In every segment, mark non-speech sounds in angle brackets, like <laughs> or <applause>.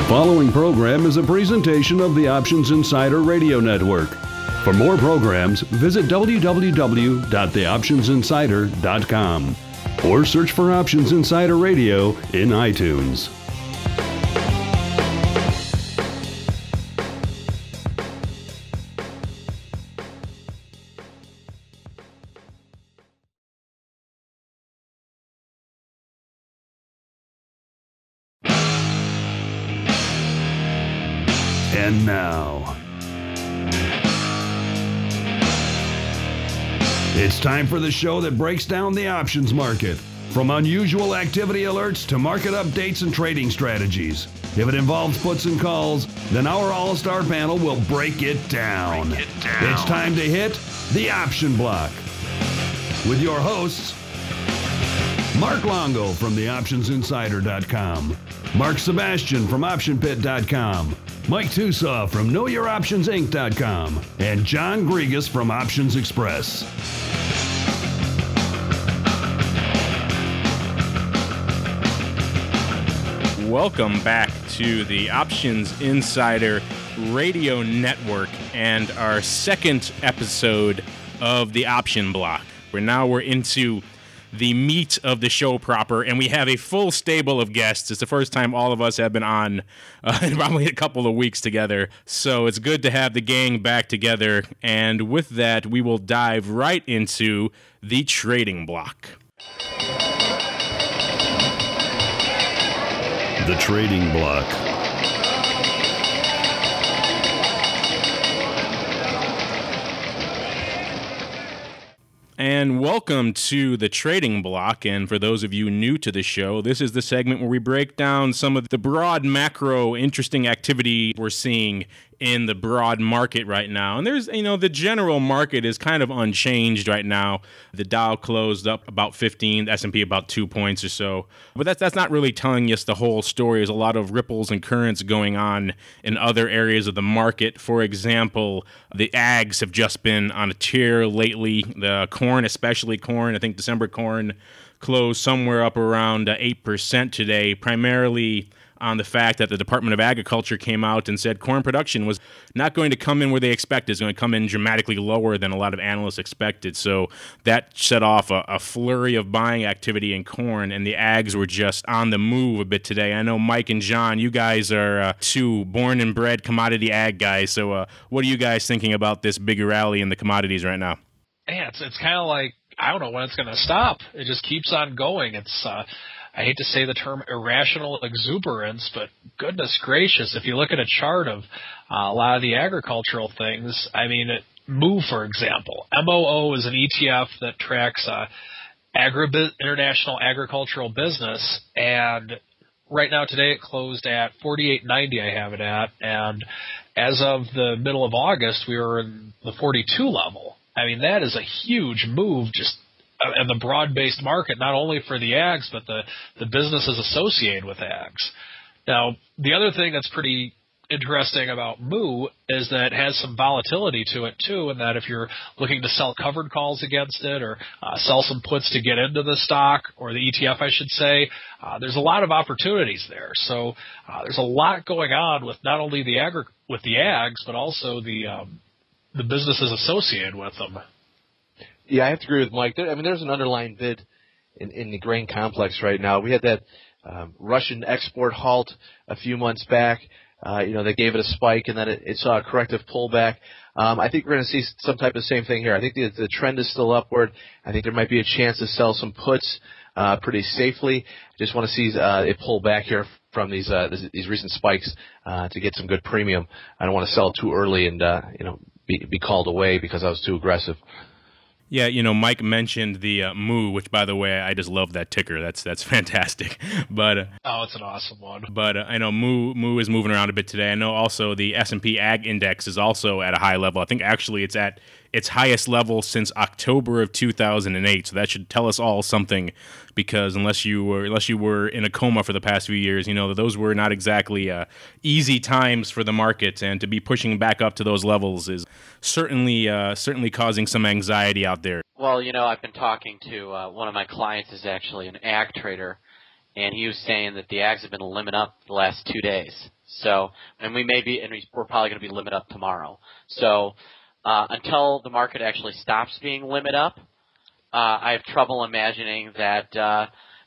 The following program is a presentation of the Options Insider Radio Network. For more programs, visit www.theoptionsinsider.com or search for Options Insider Radio in iTunes. Time for the show that breaks down the options market. From unusual activity alerts to market updates and trading strategies. If it involves puts and calls, then our all star panel will break it down. Break it down. It's time to hit the option block. With your hosts, Mark Longo from theoptionsinsider.com, Mark Sebastian from optionpit.com, Mike Tosaw from knowyouroptionsinc.com, and John Grigas from Options Express. Welcome back to the Options Insider Radio Network and our second episode of the Option Block. Where now we're into the meat of the show proper, and we have a full stable of guests. It's the first time all of us have been on uh, <laughs> in probably a couple of weeks together. So it's good to have the gang back together. And with that, we will dive right into the trading block. The trading block. And welcome to the trading block. And for those of you new to the show, this is the segment where we break down some of the broad macro interesting activity we're seeing in the broad market right now. And there's, you know, the general market is kind of unchanged right now. The Dow closed up about 15, the S&P about 2 points or so. But that's that's not really telling us the whole story. There's a lot of ripples and currents going on in other areas of the market. For example, the ags have just been on a tear lately. The corn, especially corn, I think December corn closed somewhere up around uh, 8% today, primarily on the fact that the Department of Agriculture came out and said corn production was not going to come in where they expected. It's going to come in dramatically lower than a lot of analysts expected. So that set off a, a flurry of buying activity in corn, and the ags were just on the move a bit today. I know Mike and John, you guys are uh, two born and bred commodity ag guys. So uh, what are you guys thinking about this big rally in the commodities right now? Yeah, it's it's kind of like I don't know when it's going to stop. It just keeps on going. It's uh, I hate to say the term irrational exuberance, but goodness gracious, if you look at a chart of uh, a lot of the agricultural things, I mean, it, MOO, for example, MOO is an ETF that tracks uh, agribu- international agricultural business, and right now today it closed at 48.90. I have it at, and as of the middle of August, we were in the 42 level. I mean, that is a huge move just and the broad-based market, not only for the ags, but the, the businesses associated with ags. Now, the other thing that's pretty interesting about Moo is that it has some volatility to it too, and that if you're looking to sell covered calls against it or uh, sell some puts to get into the stock or the ETF, I should say, uh, there's a lot of opportunities there. So uh, there's a lot going on with not only the agri- with the ags, but also the um, the businesses associated with them. Yeah, I have to agree with Mike. There, I mean, there's an underlying bid in, in the grain complex right now. We had that um, Russian export halt a few months back. Uh, you know, they gave it a spike and then it, it saw a corrective pullback. Um, I think we're going to see some type of same thing here. I think the, the trend is still upward. I think there might be a chance to sell some puts uh, pretty safely. I just want to see uh, it pull back here from these uh, these recent spikes uh, to get some good premium. I don't want to sell too early and uh, you know be, be called away because I was too aggressive. Yeah, you know, Mike mentioned the uh, Moo, which, by the way, I just love that ticker. That's that's <laughs> fantastic. But uh, oh, it's an awesome one. But uh, I know Moo Moo is moving around a bit today. I know also the S and P Ag Index is also at a high level. I think actually it's at its highest level since October of 2008. So that should tell us all something, because unless you were unless you were in a coma for the past few years, you know that those were not exactly uh, easy times for the market, and to be pushing back up to those levels is certainly uh, certainly causing some anxiety out there. Well, you know, I've been talking to uh, one of my clients is actually an ag trader, and he was saying that the ags have been limit up the last two days. So, and we may be, and we're probably going to be limit up tomorrow. So, uh, until the market actually stops being limit up, uh, I have trouble imagining that uh,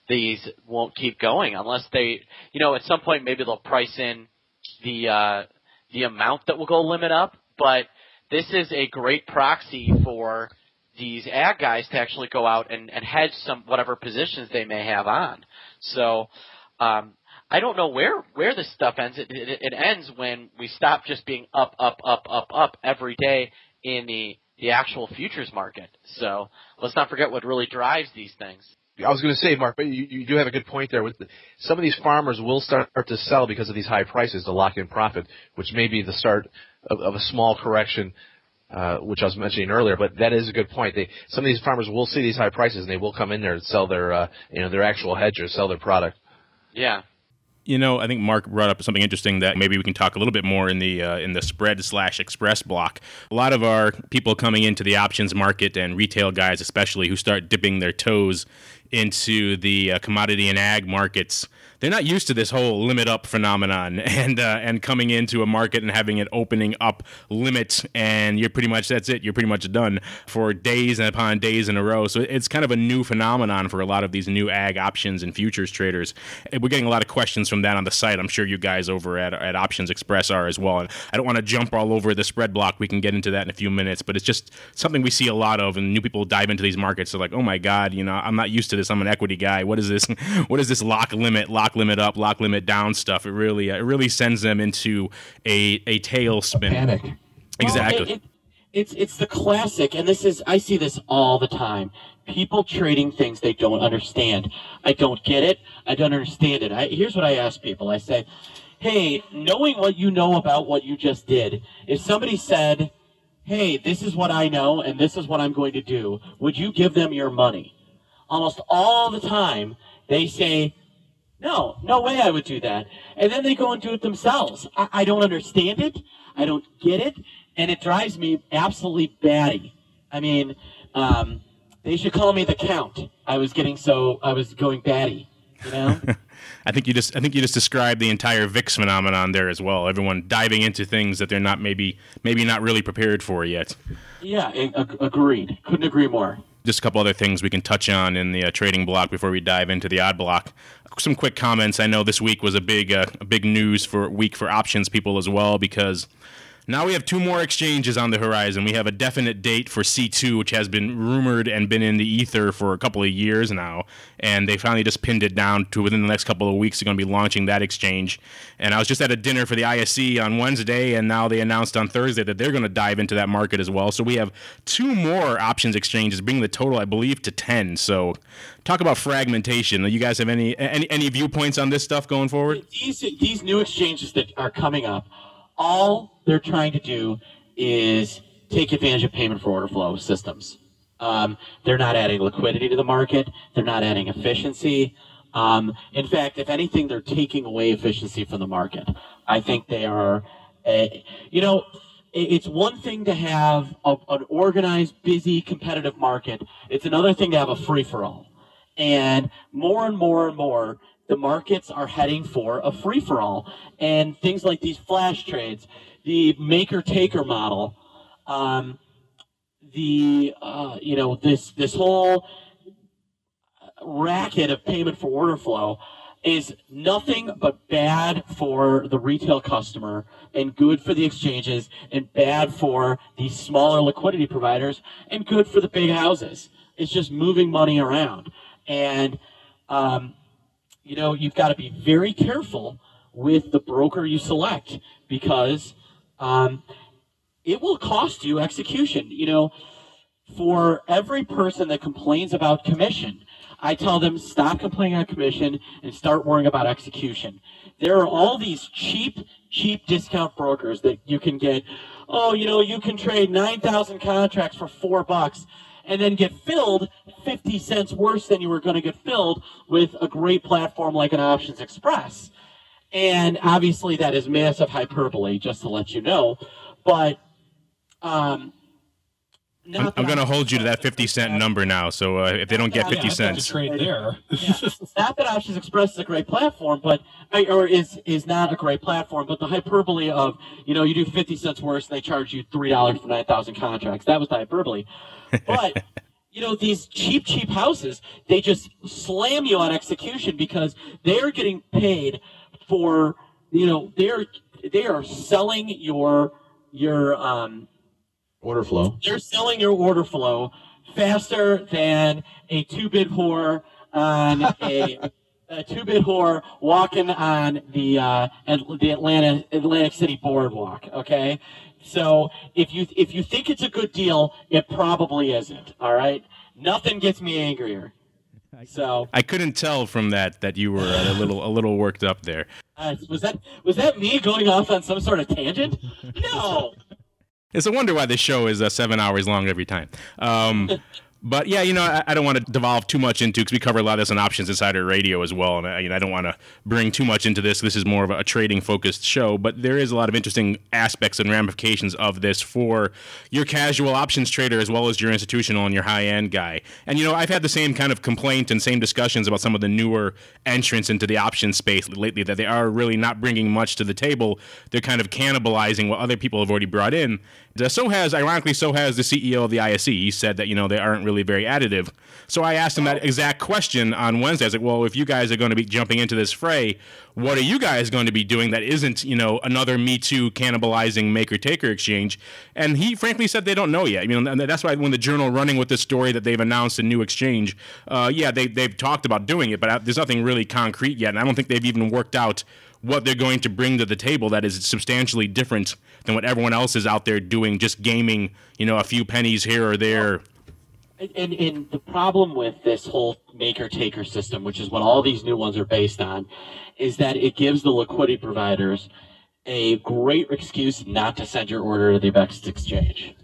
these won't keep going unless they, you know, at some point maybe they'll price in the uh, the amount that will go limit up. But this is a great proxy for these ad guys to actually go out and, and hedge some whatever positions they may have on. So um, I don't know where where this stuff ends. It, it, it ends when we stop just being up, up, up, up, up every day in the the actual futures market. So let's not forget what really drives these things. I was going to say, Mark, but you, you do have a good point there. With the, some of these farmers will start to sell because of these high prices to lock in profit, which may be the start of, of a small correction, uh, which I was mentioning earlier. But that is a good point. They, some of these farmers will see these high prices and they will come in there and sell their, uh, you know, their actual hedgers, sell their product. Yeah, you know, I think Mark brought up something interesting that maybe we can talk a little bit more in the uh, in the spread slash express block. A lot of our people coming into the options market and retail guys, especially, who start dipping their toes into the uh, commodity and ag markets they're not used to this whole limit up phenomenon <laughs> and uh, and coming into a market and having it opening up limits and you're pretty much that's it. You're pretty much done for days and upon days in a row. So it's kind of a new phenomenon for a lot of these new ag options and futures traders. We're getting a lot of questions from that on the site. I'm sure you guys over at, at Options Express are as well. And I don't want to jump all over the spread block. We can get into that in a few minutes but it's just something we see a lot of and new people dive into these markets. They're like oh my god you know I'm not used to this. I'm an equity guy. What is this? <laughs> What is this lock limit lock lock limit up, lock limit down stuff. It really uh, it really sends them into a a tailspin. Panic. Exactly. Well, it, it, it's it's the classic, and this is I see this all the time. People trading things they don't understand. I don't get it. I don't understand it. I, here's what I ask people. I say, "Hey, knowing what you know about what you just did, if somebody said." hey, this is what I know and this is what I'm going to do, would you give them your money? Almost all the time, they say, no, no way I would do that. And then they go and do it themselves. I, I don't understand it. I don't get it. And it drives me absolutely batty. I mean, um, they should call me the count. I was getting so, I was going batty, you know? <laughs> I think you just I think you just described the entire VIX phenomenon there as well. Everyone diving into things that they're not maybe maybe not really prepared for yet. Yeah, ag- agreed. Couldn't agree more. Just a couple other things we can touch on in the uh, trading block before we dive into the odd block. Some quick comments. I know this week was a big, uh, a big news for week for options people as well because now we have two more exchanges on the horizon. We have a definite date for C2, which has been rumored and been in the ether for a couple of years now. And they finally just pinned it down to within the next couple of weeks, they're going to be launching that exchange. And I was just at a dinner for the ISE on Wednesday, and now they announced on Thursday that they're going to dive into that market as well. So we have two more options exchanges, bringing the total, I believe, to 10. So talk about fragmentation. You guys have any any, any viewpoints on this stuff going forward? These, these new exchanges that are coming up all they're trying to do is take advantage of payment for order flow systems. Um, they're not adding liquidity to the market. They're not adding efficiency. Um, in fact, if anything, they're taking away efficiency from the market. I think they are, a, you know, it's one thing to have a, an organized, busy, competitive market. It's another thing to have a free for all. And more and more and more, the markets are heading for a free for all. And things like these flash trades, the maker taker model, um, the uh, you know this this whole racket of payment for order flow is nothing but bad for the retail customer and good for the exchanges and bad for the smaller liquidity providers and good for the big houses. It's just moving money around. And um, you know, you've got to be very careful with the broker you select because um, it will cost you execution. You know, for every person that complains about commission, I tell them stop complaining about commission and start worrying about execution. There are all these cheap, cheap discount brokers that you can get. Oh, you know, you can trade 9,000 contracts for four bucks and then get filled 50 cents worse than you were going to get filled with a great platform like an Options Express. And obviously, that is massive hyperbole, just to let you know. But um, I'm, I'm going to hold you to that 50 cent number now. So uh, if they don't get 50 cents, trade there. yeah. Not that Options Express is a great platform, but or is is not a great platform, but the hyperbole of you know you do 50 cents worse, and they charge you three dollars for 9,000 contracts. That was the hyperbole. But you know these cheap cheap houses, they just slam you on execution because they're getting paid for you know they're they are selling your your um Order flow. they're selling your order flow faster than a two bit whore on a, <laughs> a two bit whore walking on the uh, At- the Atlanta Atlantic City boardwalk. Okay, so if you if you think it's a good deal, it probably isn't. All right, nothing gets me angrier. So I couldn't tell from that that you were a little a little worked up there. uh, was that was that me going off on some sort of tangent? <laughs> No. It's a wonder why this show is uh, seven hours long every time. Um, <laughs> but yeah, you know, I, I don't want to devolve too much into because we cover a lot of this on Options Insider Radio as well, and I, you know, I don't want to bring too much into this. This is more of a, trading focused show, but there is a lot of interesting aspects and ramifications of this for your casual options trader as well as your institutional and your high end guy. And you know, I've had the same kind of complaint and same discussions about some of the newer entrants into the options space lately that they are really not bringing much to the table. They're kind of cannibalizing what other people have already brought in. So has, ironically, so has the CEO of the ISE. He said that you know they aren't really very additive. So I asked him that oh. exact question on Wednesday. I was like, well, if you guys are going to be jumping into this fray, what are you guys going to be doing that isn't you know another Me Too cannibalizing maker taker exchange? And he frankly said they don't know yet. I mean, and that's why when the journal running with this story that they've announced a new exchange, uh, yeah, they they've talked about doing it, but uh, there's nothing really concrete yet, and I don't think they've even worked out what they're going to bring to the table that is substantially different than what everyone else is out there doing, just gaming, you know, a few pennies here or there. And, and, the problem with this whole maker taker system, which is what all these new ones are based on, is that it gives the liquidity providers a great excuse not to send your order to the best exchange.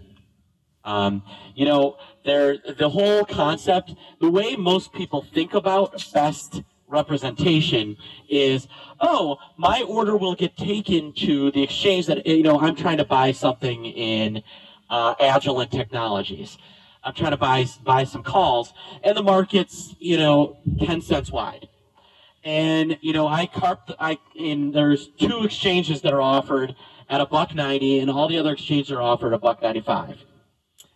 Um, you know, there the whole concept, the way most people think about best representation is, oh, my order will get taken to the exchange that you know I'm trying to buy something in uh, Agilent Technologies. I'm trying to buy buy some calls, and the market's you know ten cents wide. And you know, I carp I in there's two exchanges that are offered at a buck ninety, and all the other exchanges are offered a buck ninety five.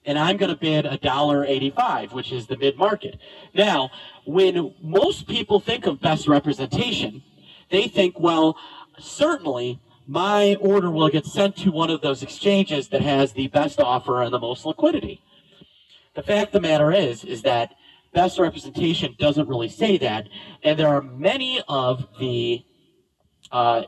And I'm going to bid a dollar eighty-five, which is the mid-market. Now, when most people think of best representation, they think, well, certainly my order will get sent to one of those exchanges that has the best offer and the most liquidity. The fact of the matter is, is that best representation doesn't really say that, and there are many of the uh,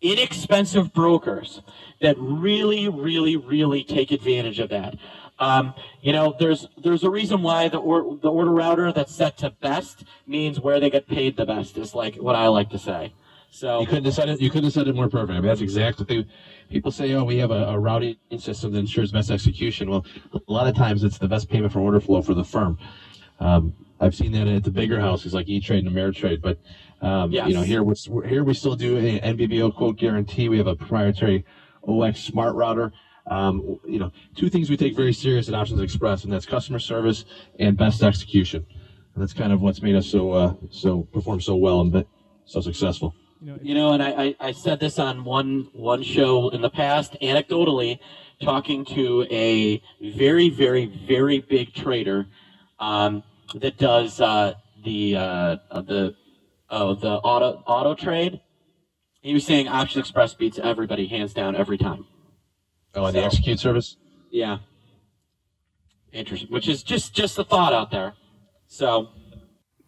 inexpensive brokers that really, really, really take advantage of that. Um, you know, there's there's a reason why the or, the order router that's set to best means where they get paid the best is like what I like to say. So You couldn't have said it. You couldn't have said it more perfect. I mean, that's exactly. People say, "Oh, we have a, a routing system that ensures best execution." Well, a lot of times it's the best payment for order flow for the firm. Um, I've seen that at the bigger houses like E Trade and Ameritrade, but um, Yes. you know, here we're, we're- here we still do a NBBO quote guarantee. We have a proprietary OX smart router. Um, you know, two things we take very serious at Options Express, and that's customer service and best execution. And that's kind of what's made us so uh, so perform so well and so successful. You know, and I, I, I said this on one one show in the past, anecdotally, talking to a very, very, very big trader um, that does uh, the uh, uh, the oh the auto auto trade. He was saying Option Express beats everybody hands down every time. Oh, and the execute service. Yeah. Interesting. Which is just just a thought out there. So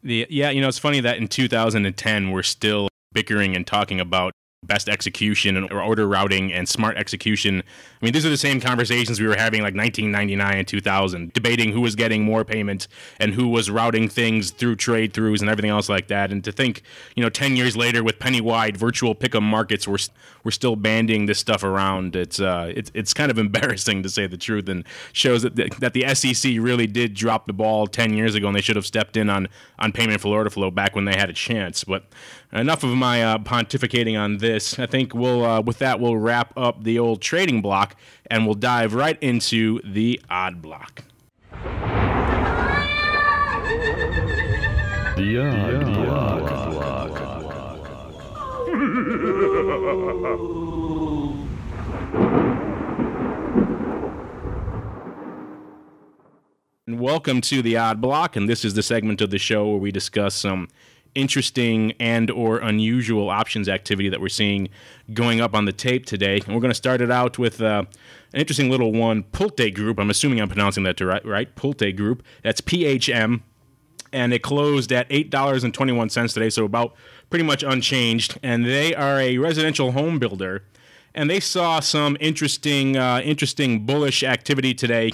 The, yeah, you know, it's funny that in 2010 we're still bickering and talking about best execution and or order routing and smart execution. I mean, these are the same conversations we were having like 1999 and 2000, debating who was getting more payment and who was routing things through trade throughs and everything else like that. And to think, you know, 10 years later with penny wide virtual pick'em markets, we're we're still banding this stuff around. It's uh, it's it's kind of <laughs> embarrassing to say the truth, and shows that the, that the SEC really did drop the ball 10 years ago, and they should have stepped in on on payment for order flow back when they had a chance. But enough of my uh, pontificating on this. I think we'll, uh, with that, we'll wrap up the old trading block and we'll dive right into the odd block. The odd block. And welcome to the Odd Block, and this is the segment of the show where we discuss some interesting and or unusual options activity that we're seeing going up on the tape today. And we're going to start it out with uh, an interesting little one, Pulte Group. I'm assuming I'm pronouncing that right, right? Pulte Group. That's PHM, and it closed at eight dollars and twenty one cents today, so about pretty much unchanged. And they are a residential home builder, and they saw some interesting, uh, interesting bullish activity today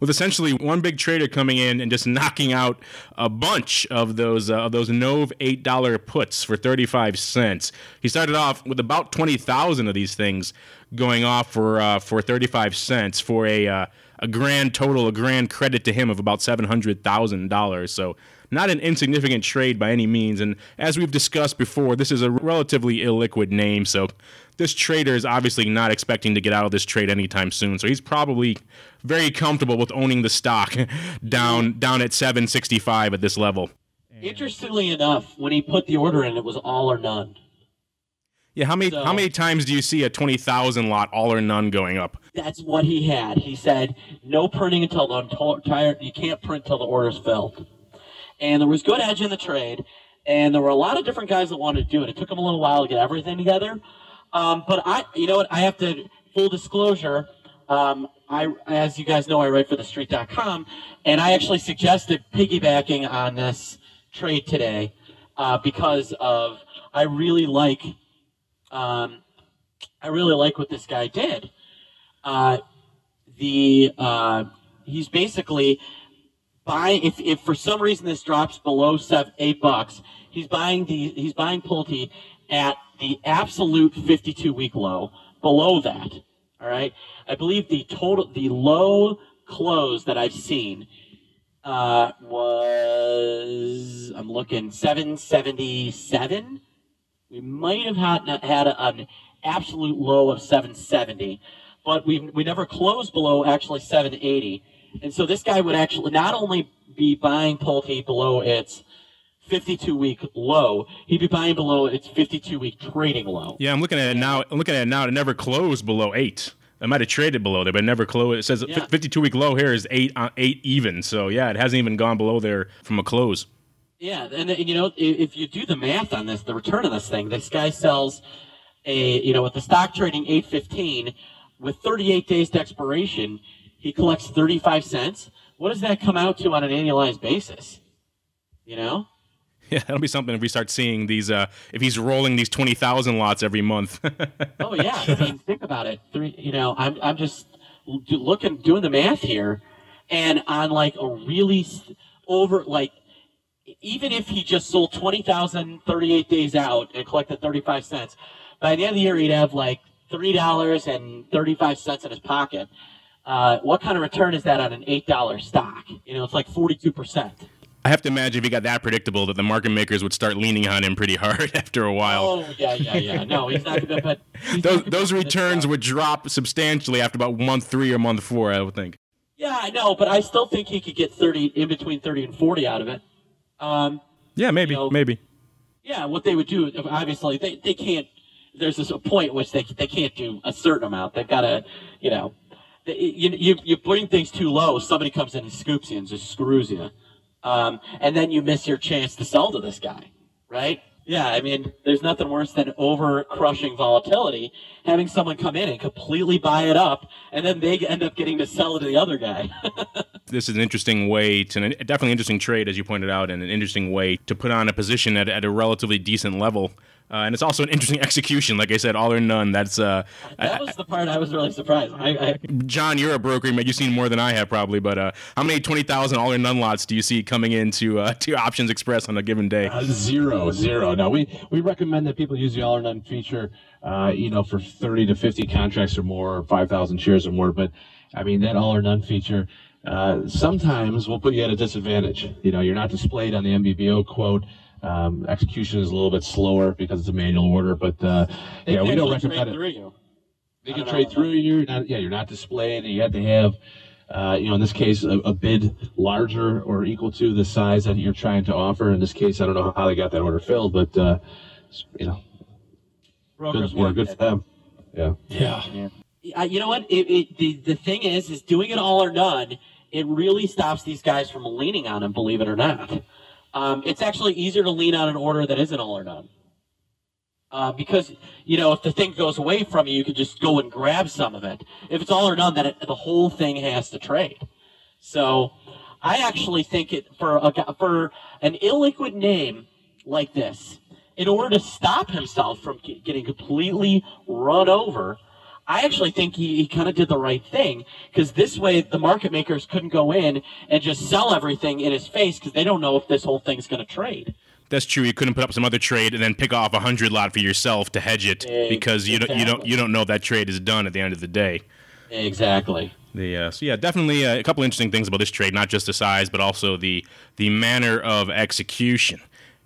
with essentially one big trader coming in and just knocking out a bunch of those uh, of those Nove eight dollar puts for thirty five cents. He started off with about twenty thousand of these things going off for uh, for thirty five cents for a uh, a grand total, a grand credit to him of about seven hundred thousand dollars. So not an insignificant trade by any means. And as we've discussed before, this is a relatively illiquid name, so this trader is obviously not expecting to get out of this trade anytime soon. So he's probably very comfortable with owning the stock <laughs> down down at 765 at this level. Interestingly enough, when he put the order in, it was all or none. Yeah, how many So- how many times do you see a 20,000 lot all or none going up? That's what he had. He said, no printing until the entire, you can't print till the order's filled. And there was good edge in the trade, and there were a lot of different guys that wanted to do it. It took him a little while to get everything together. Um, but I, you know what, I have to, full disclosure, um, I, as you guys know, I write for TheStreet.com, and I actually suggested piggybacking on this trade today uh, because of I really like, um, I really like what this guy did. Uh, the uh, he's basically buying if, if for some reason this drops below seven eight bucks he's buying the he's buying Pulte at the absolute 52 week low below that all right I believe the total the low close that I've seen uh, was I'm looking 777 we might have had had an absolute low of 770 but we we never closed below actually 780. And so this guy would actually not only be buying Pulte below its 52 week low, he'd be buying below its 52 week trading low. Yeah, I'm looking at it now. I'm looking at it now. It never closed below eight. I might have traded below there, but never closed. It says Yeah. 52 week low here is eight uh, eight even. So yeah, it hasn't even gone below there from a close. Yeah, and, and you know, if you do the math on this, the return of this thing, this guy sells a, you know, with the stock trading 815 with 38 days to expiration, he collects 35 cents. What does that come out to on an annualized basis? You know? <laughs> Yeah, that'll be something if we start seeing these. Uh, if he's rolling these 20,000 lots every month. <laughs> Oh yeah, I mean, think about it. Three, you know, I'm I'm just looking, doing the math here, and on like a really over like, even if he just sold 20,000 38 days out and collected 35 cents, by the end of the year he'd have like three dollars and 35 cents in his pocket. Uh, what kind of return is that on an eight dollar stock? You know, it's like 42 percent. I have to imagine if he got that predictable, that the market makers would start leaning on him pretty hard <laughs> after a while. Oh yeah, yeah, yeah. No, he's not gonna. But those those returns would drop substantially after about month three or month four. I would think. Yeah, I know, but I still think he could get 30 in between 30 and 40 out of it. Um, Yeah, maybe, You know, maybe. yeah, what they would do, obviously, they, they can't, there's this a point at which they, they can't do a certain amount. They've got to, you know, they- you, you, you bring things too low, somebody comes in and scoops you and just screws you. Um, and then you miss your chance to sell to this guy, right? Yeah, I mean, there's nothing worse than over crushing volatility, having someone come in and completely buy it up, and then they end up getting to sell it to the other guy. <laughs> This is an interesting way to, definitely interesting trade, as you pointed out, and an interesting way to put on a position at, at a relatively decent level. Uh, and it's also an interesting <laughs> execution. Like I said, all or none. That's uh, That was the part I was really surprised. I, I John. You're a broker. You've seen more than I have probably. But uh, how many twenty thousand all or none lots do you see coming into uh, <laughs> to Options Express on a given day? Uh, zero, zero. No, we, we recommend that people use the all or none feature, uh, you know, for 30 to 50 contracts or more, or 5,000 shares or more. But I mean, that all or none feature, uh, sometimes will put you at a disadvantage. You know, you're not displayed on the NBBO quote. Um, execution is a little bit slower because it's a manual order, but uh, yeah, we don't recommend it. through you. They can trade know. through you. You're not, yeah, you're not displayed. And you have to have, uh, you know, in this case, a, a bid larger or equal to the size that you're trying to offer. In this case, I don't know how they got that order filled, but uh, it's, you know, Brokers good, you know, want good for them. Yeah. Yeah. Uh, you know what? It, it, the, the thing is, is doing it all or none, it really stops these guys from leaning on them, believe it or not. Um, it's actually easier to lean on an order that isn't all or none. Uh, because, you know, if the thing goes away from you, you can just go and grab some of it. If it's all or none, then it, the whole thing has to trade. So I actually think it, for, a, for an illiquid name like this, in order to stop himself from getting completely run over, I actually think he, he kind of did the right thing because this way the market makers couldn't go in and just sell everything in his face because they don't know if this whole thing's going to trade. That's true. You couldn't put up some other trade and then pick off a hundred lot for yourself to hedge it because you don't you don't you don't know if that trade is done at the end of the day. Exactly. The uh, so yeah, definitely uh, a couple interesting things about this trade, not just the size, but also the the manner of execution.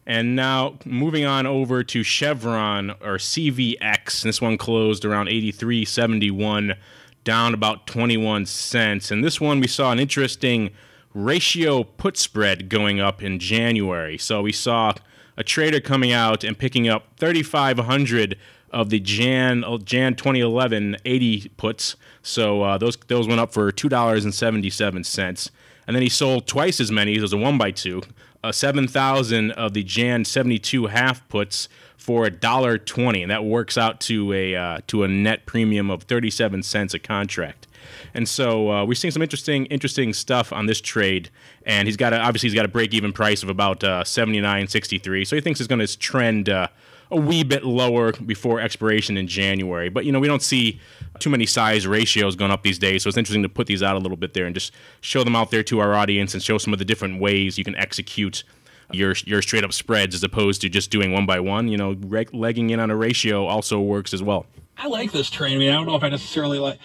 And now moving on over to Chevron or CVX. This one closed around 83.71, down about 21 cents. And this one we saw an interesting ratio put spread going up in January. So we saw a trader coming out and picking up 3,500 of the Jan uh, Jan 2011 80 puts. So uh, those those went up for two dollars and seventy seven cents. And then he sold twice as many. It was a one by two, uh, seven thousand of the Jan 72 half puts for a dollar twenty, and that works out to a uh, to a net premium of 37 cents a contract. And so uh, we're seeing some interesting interesting stuff on this trade. And he's got a, obviously he's got a break even price of about uh, 79.63. So he thinks it's going to trend uh, a wee bit lower before expiration in January. But you know we don't see too many size ratios going up these days. So it's interesting to put these out a little bit there and just show them out there to our audience and show some of the different ways you can execute your your straight up spreads as opposed to just doing one by one. You know, reg- legging in on a ratio also works as well. I like this trade. I mean, I don't know if I necessarily like.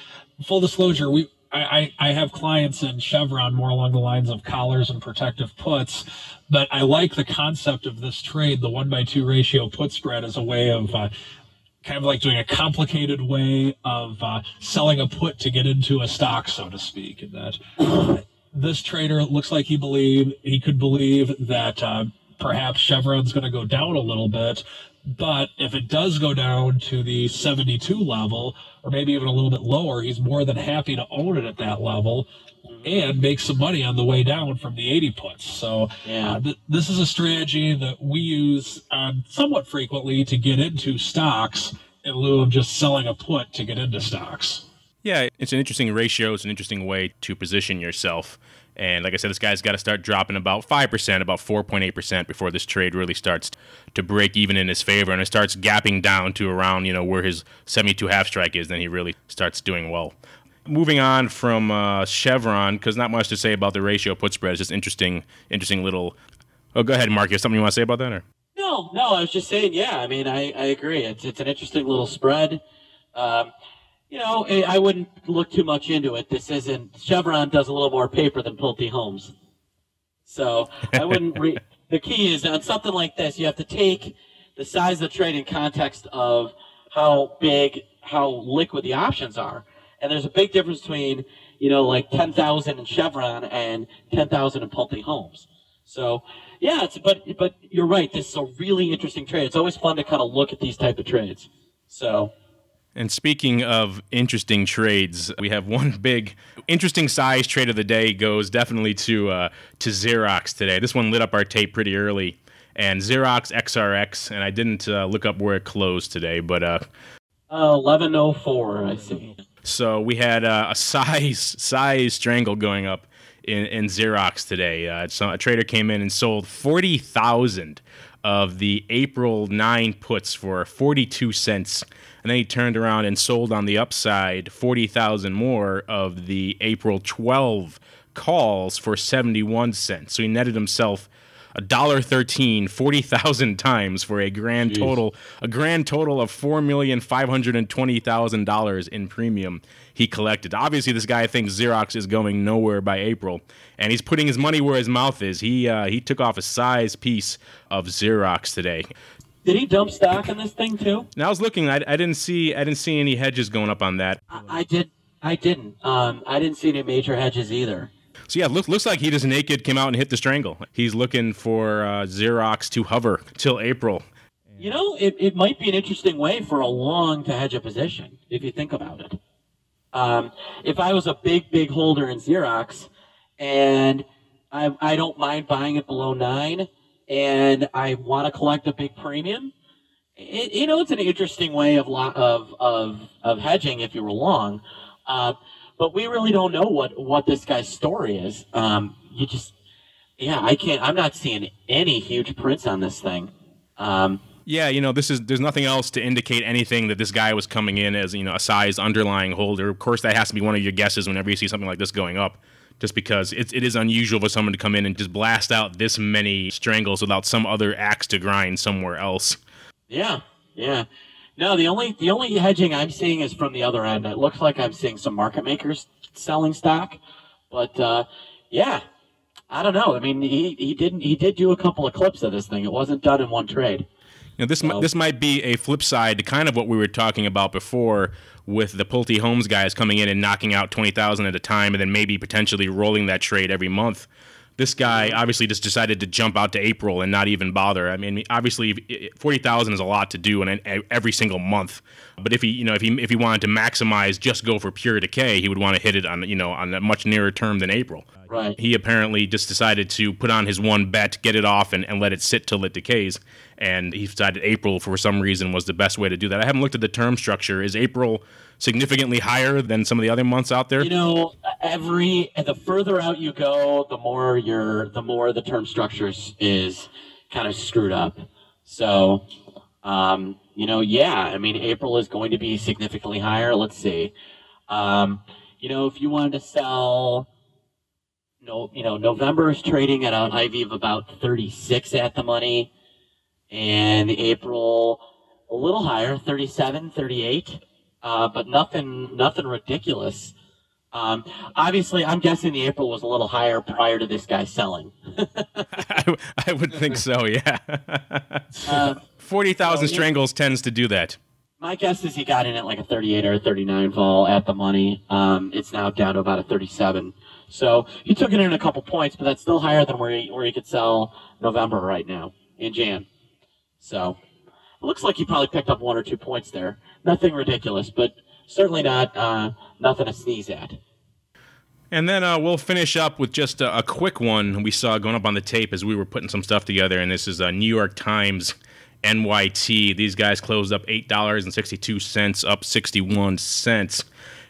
Full disclosure, we I, I, have clients in Chevron more along the lines of collars and protective puts, but I like the concept of this trade, the one by two ratio put spread, as a way of uh, kind of like doing a complicated way of uh, selling a put to get into a stock, so to speak. And that uh, this trader looks like he believe he could believe that uh, perhaps Chevron's going to go down a little bit, but if it does go down to the 72 level, or maybe even a little bit lower, he's more than happy to own it at that level and make some money on the way down from the 80 puts. So Yeah. uh, th- this is a strategy that we use um, somewhat frequently to get into stocks in lieu of just selling a put to get into stocks. Yeah, it's an interesting ratio. It's an interesting way to position yourself. And like I said, this guy's got to start dropping about 5%, about 4.8% before this trade really starts to break even in his favor. And it starts gapping down to around, you know, where his 72 half strike is, then he really starts doing well. Moving on from uh, Chevron, because not much to say about the ratio put spread. It's just interesting, interesting little. Oh, go ahead, Mark. You have something you want to say about that? Or? No, no, I was just saying, yeah, I mean, I, I agree. It's, it's an interesting little spread. Um, you know, I I wouldn't look too much into it. This isn't, Chevron does a little more paper than Pulte Homes. So I wouldn't <laughs> re- the key is on something like this, you have to take the size of the trade in context of how big, how liquid the options are. And there's a big difference between, you know, like 10,000 in Chevron and 10,000 in Pulte Homes. So, yeah, it's, but, but you're right. This is a really interesting trade. It's always fun to kind of look at these type of trades. So, And speaking of interesting trades, we have one <laughs> big interesting size trade of the day goes definitely to uh, to Xerox today. This one lit up our tape pretty early, and Xerox XRX. And I didn't uh, look up where it closed today, but uh, uh, 1104, I see. so we had uh, a <laughs> size size strangle going up in, in Xerox today. Uh, so a trader came in and sold forty thousand of the April nine puts for forty two cents, and then he turned around and sold on the upside forty thousand more of the April twelve calls for seventy one cents. So he netted himself a dollar thirteen, forty thousand times for a grand Jeez. total, a grand total of four million five hundred and twenty thousand dollars in premium he collected. Obviously, this guy thinks Xerox is going nowhere by April, and he's putting his money where his mouth is. He uh, he took off a size piece of Xerox today. Did he dump stock in this thing too? Now I was looking, I, I didn't see I didn't see any hedges going up on that. I, I did. I didn't. Um, I didn't see any major hedges either. So yeah, look, looks like he just naked came out and hit the strangle. He's looking for uh, Xerox to hover till April. You know, it, it might be an interesting way for a long to hedge a position if you think about it. Um, if I was a big, big holder in Xerox and I, I don't mind buying it below nine and I want to collect a big premium, it, you know, it's an interesting way of, of, of, of hedging if you were long. Uh, but we really don't know what, what this guy's story is. Um, you just, yeah, I can't, I'm not seeing any huge prints on this thing. Um, Yeah, you know, this is there's nothing else to indicate anything that this guy was coming in as you know a size underlying holder. Of course, that has to be one of your guesses whenever you see something like this going up, just because it, it is unusual for someone to come in and just blast out this many strangles without some other axe to grind somewhere else. Yeah, yeah. No, the only the only hedging I'm seeing is from the other end. It looks like I'm seeing some market makers selling stock, but uh, yeah, I don't know. I mean, he, he didn't he did do a couple of clips of this thing. It wasn't done in one trade. You know, this mi- Well- this might be a flip side to kind of what we were talking about before with the Pulte Homes guys coming in and knocking out twenty thousand at a time, and then maybe potentially rolling that trade every month. This guy obviously just decided to jump out to April and not even bother. I mean, obviously, forty thousand is a lot to do in every single month. But if he, you know, if he if he wanted to maximize, just go for pure decay, he would want to hit it on, you know, on a much nearer term than April. Right. He apparently just decided to put on his one bet, get it off, and, and let it sit till it decays. And he decided April, for some reason, was the best way to do that. I haven't looked at the term structure. Is April significantly higher than some of the other months out there? You know, every the further out you go, the more your the more the term structure is kind of screwed up. So, um, you know, yeah, I mean, April is going to be significantly higher. Let's see. Um, you know, if you wanted to sell, no, you know, November is trading at an IV of about 36 at the money, and April a little higher, 37, 38, uh, but nothing, nothing ridiculous. Um, obviously, I'm guessing the April was a little higher prior to this guy selling. <laughs> I, I would think so. Yeah, Uh, forty thousand well, yeah. strangles tends to do that. my guess is he got in at like a 38 or a 39 vol at the money. Um, it's now down to about a 37. So he took it in a couple points, but that's still higher than where he, where he could sell November right now in Jan. So it looks like he probably picked up one or two points there. Nothing ridiculous, but certainly not uh, nothing to sneeze at. And then uh, we'll finish up with just a, a quick one we saw going up on the tape as we were putting some stuff together. And this is a New York Times NYT. These guys closed up $8.62, up 61 cents.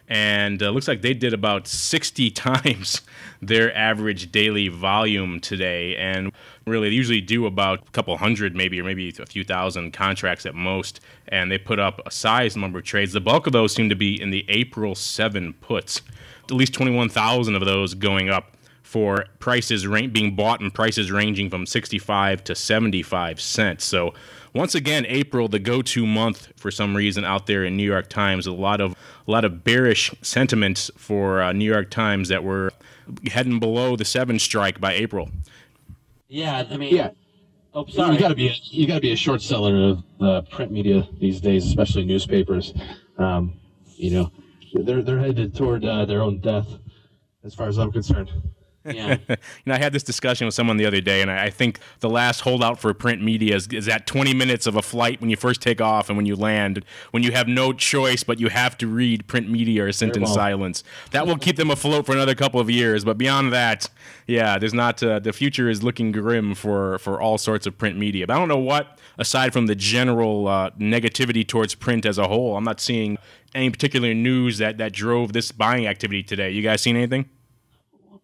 And uh, looks like they did about 60 <laughs> times their average daily volume today. And really, they usually do about a couple hundred, maybe, or maybe a few thousand contracts at most. And they put up a size number of trades. The bulk of those seem to be in the April 7 puts at least 21,000 of those going up for prices being bought and prices ranging from 65 to 75 cents. So once again, April, the go-to month for some reason out there in New York Times, a lot of a lot of bearish sentiments for uh, New York Times that were heading below the seven strike by April. Yeah, I mean, Yeah. Oh, sorry. You got to be a, you got to be a short seller of the print media these days, especially newspapers. Um, you know, they're they're headed toward uh, their own death, as far as I'm concerned. Yeah. <laughs> you know, I had this discussion with someone the other day, and I, I think the last holdout for print media is, is that 20 minutes of a flight when you first take off and when you land, when you have no choice but you have to read print media or sent in silence. That will keep them afloat for another couple of years. But beyond that, yeah, there's not. Uh, the future is looking grim for for all sorts of print media. But I don't know what, aside from the general uh, negativity towards print as a whole, I'm not seeing any particular news that that drove this buying activity today. You guys seen anything?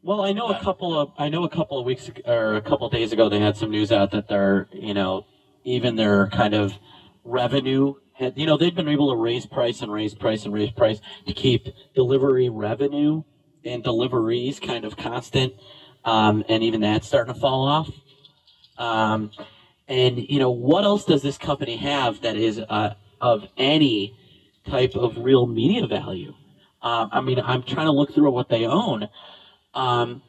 Well, I know a couple of I know a couple of weeks or a couple days ago they had some news out that their you know even their kind of revenue had you know they'd been able to raise price and raise price and raise price to keep delivery revenue and deliveries kind of constant, um, and even that's starting to fall off. Um, and you know what else does this company have that is uh, of any type of real media value? Uh, I mean, I'm trying to look through what they own. Um,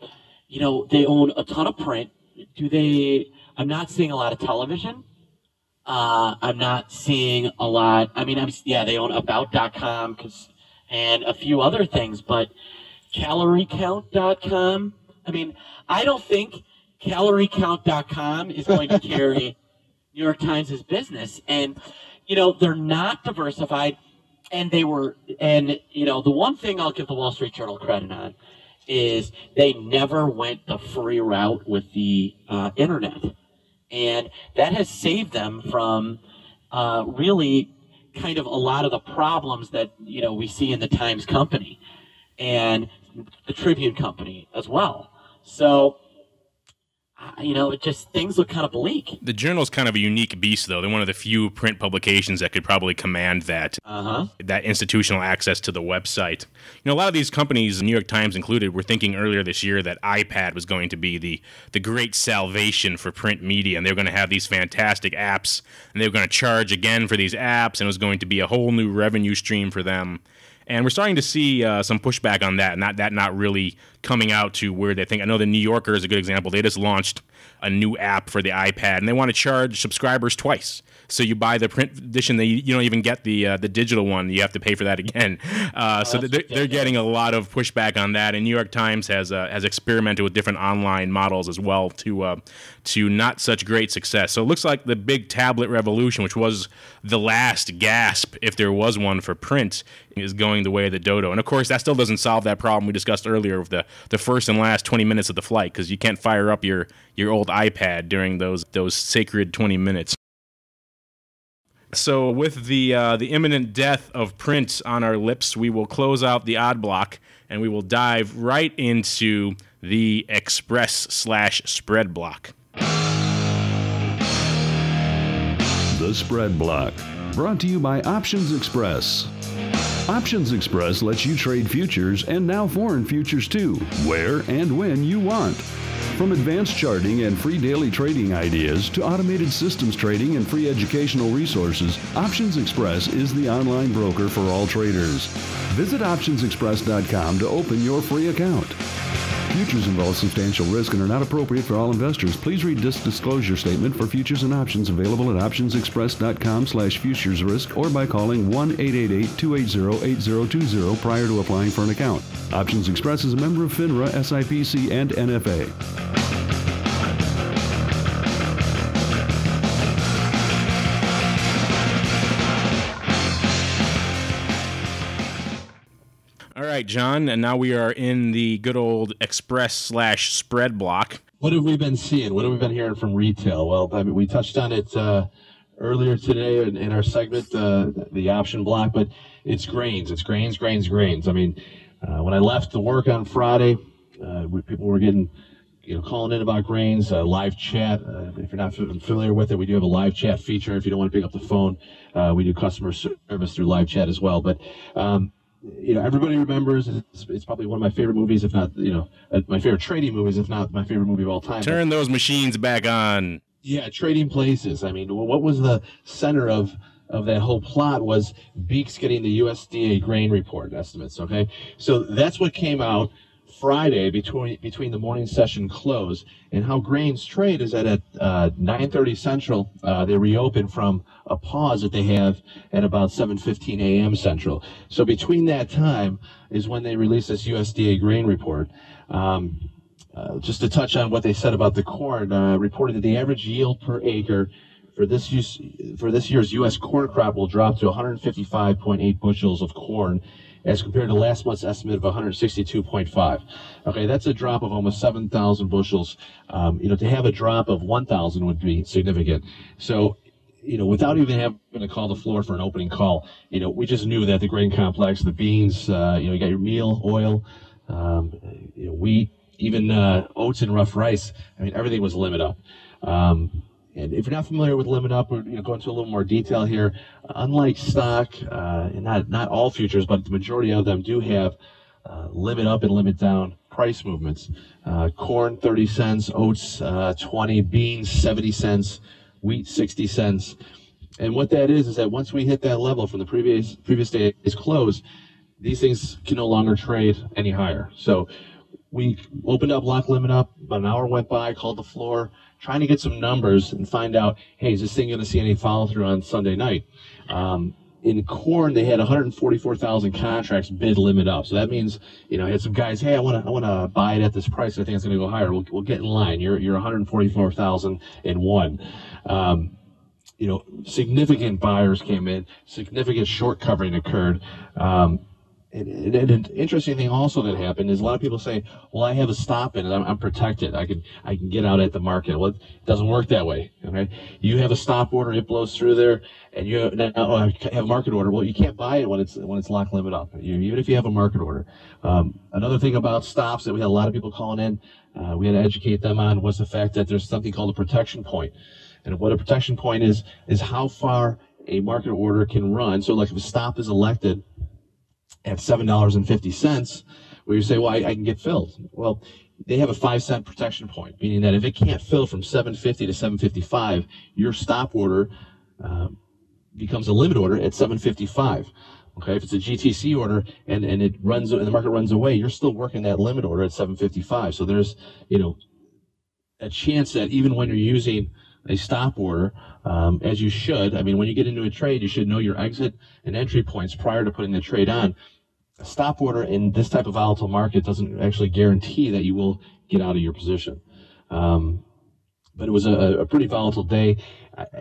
you know, they own a ton of print. Do they? I'm not seeing a lot of television. Uh, I'm not seeing a lot. I mean, I'm yeah, they own About.com cause, and a few other things, but CalorieCount.com. I mean, I don't think CalorieCount.com is going to carry <laughs> New York Times' business, and you know they're not diversified, and they were, and you know the one thing I'll give the Wall Street Journal credit on is they never went the free route with the uh, internet and that has saved them from uh, really kind of a lot of the problems that you know we see in the Times Company and the Tribune Company as well. So you know, it just things look kind of bleak. The journal's kind of a unique beast, though. They're one of the few print publications that could probably command that uh-huh. that institutional access to the website. You know, a lot of these companies, New York Times included, were thinking earlier this year that iPad was going to be the the great salvation for print media, and they were going to have these fantastic apps, and they were going to charge again for these apps, and it was going to be a whole new revenue stream for them and we're starting to see uh, some pushback on that, not that not really coming out to where they think. I know the New Yorker is a good example. They just launched a new app for the iPad, and they want to charge subscribers twice. So you buy the print edition, they you don't even get the uh, the digital one. You have to pay for that again. <laughs> Uh, oh, so they're, they're, getting a lot of pushback on that. And New York Times has uh, has experimented with different online models as well to uh, to not such great success. So it looks like the big tablet revolution, which was the last gasp, if there was one for print, is going the way of the dodo. And of course, that still doesn't solve that problem we discussed earlier of the the first and last 20 minutes of the flight because you can't fire up your your old iPad during those those sacred 20 minutes. So, with the uh, the imminent death of print on our lips, we will close out the odd block and we will dive right into the express slash spread block. The spread block, brought to you by Options Express. Options Express lets you trade futures and now foreign futures too, where and when you want. From advanced charting and free daily trading ideas to automated systems trading and free educational resources, Options Express is the online broker for all traders. Visit optionsexpress.com to open your free account. Futures involve substantial risk and are not appropriate for all investors. Please read this disclosure statement for futures and options available at optionsexpress.com slash futures risk or by calling 1-888-280-8020 prior to applying for an account. Options Express is a member of FINRA, SIPC, and NFA. All right, John, and now we are in the good old express slash spread block. What have we been seeing? What have we been hearing from retail? Well, I mean, we touched on it uh, earlier today in, in our segment, uh, the option block, but it's grains. It's grains, grains, grains. I mean, uh, when I left to work on Friday, uh, people were getting, you know, calling in about grains, uh, live chat. Uh, if you're not familiar with it, we do have a live chat feature. If you don't want to pick up the phone, uh, we do customer service through live chat as well. But, um, you know, everybody remembers it's, it's, probably one of my favorite movies, if not, you know, uh, my favorite trading movies, if not my favorite movie of all time. Turn those machines back on. Yeah, trading places. I mean, what was the center of of that whole plot was Beeks getting the USDA grain report estimates. Okay, so that's what came out Friday between between the morning session close. And how grains trade is that at uh, 9:30 Central uh, they reopen from a pause that they have at about 7:15 a.m. Central. So between that time is when they release this USDA grain report. Um, uh, just to touch on what they said about the corn, uh, reported that the average yield per acre for this use, for this year's U.S. corn crop will drop to 155.8 bushels of corn, as compared to last month's estimate of 162.5. Okay, that's a drop of almost 7,000 bushels. Um, you know, to have a drop of 1,000 would be significant. So, you know, without even having to call the floor for an opening call, you know, we just knew that the grain complex, the beans, uh, you know, you got your meal, oil, um, you know, wheat, even uh, oats and rough rice. I mean, everything was limit up. Um, and if you're not familiar with limit up, we're you know, go into a little more detail here. unlike stock, uh, and not not all futures, but the majority of them do have uh, limit up and limit down price movements. Uh, corn 30 cents, oats uh, 20, beans 70 cents, wheat 60 cents. And what that is is that once we hit that level from the previous previous day's close, these things can no longer trade any higher. So we opened up lock limit up. About an hour went by, called the floor, trying to get some numbers and find out, hey, is this thing going to see any follow through on Sunday night? Um, in corn, they had 144,000 contracts bid limit up. So that means, you know, I had some guys, hey, I want to, I want to buy it at this price. I think it's going to go higher. We'll, we'll get in line. You're, you're 144,000 in one. Um, you know, significant buyers came in, significant short covering occurred. Um, and, an interesting thing also that happened is a lot of people say, "Well, I have a stop in it. I'm, I'm, protected. I can I can get out at the market." Well, it doesn't work that way. Okay, you have a stop order, it blows through there, and you now oh, have a market order. Well, you can't buy it when it's when it's lock limit up. You, even if you have a market order. Um, another thing about stops that we had a lot of people calling in, uh, we had to educate them on was the fact that there's something called a protection point, and what a protection point is is how far a market order can run. So, like if a stop is elected at seven dollars and fifty cents, where you say, "Well, I, I, can get filled." Well, they have a five cent protection point, meaning that if it can't fill from seven fifty to seven fifty five, your stop order uh, becomes a limit order at seven fifty five. Okay, if it's a GTC order and, and it runs and the market runs away, you're still working that limit order at 755. So there's, you know, a chance that even when you're using a stop order, um, as you should. I mean, when you get into a trade, you should know your exit and entry points prior to putting the trade on. A stop order in this type of volatile market doesn't actually guarantee that you will get out of your position. Um, but it was a, a pretty volatile day.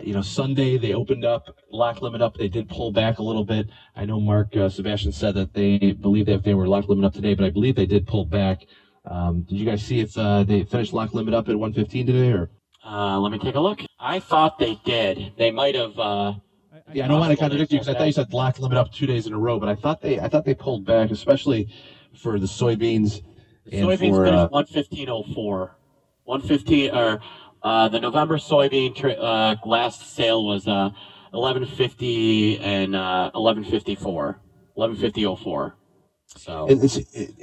You know, Sunday they opened up, lock limit up. They did pull back a little bit. I know Mark uh, Sebastian said that they believe that they were lock limit up today, but I believe they did pull back. Um, did you guys see if uh, they finished lock limit up at 115 today, or? Uh, let me take a look. I thought they did. They might have. Uh, yeah, I don't want to contradict you because I thought you said lock limit up two days in a row, but I thought they I thought they pulled back, especially for the soybeans. And soybeans for, finished uh, one fifteen oh four. One fifteen or uh, the November soybean tra- uh, last sale was uh, eleven fifty and uh, eleven fifty four. Eleven fifty oh four. So and,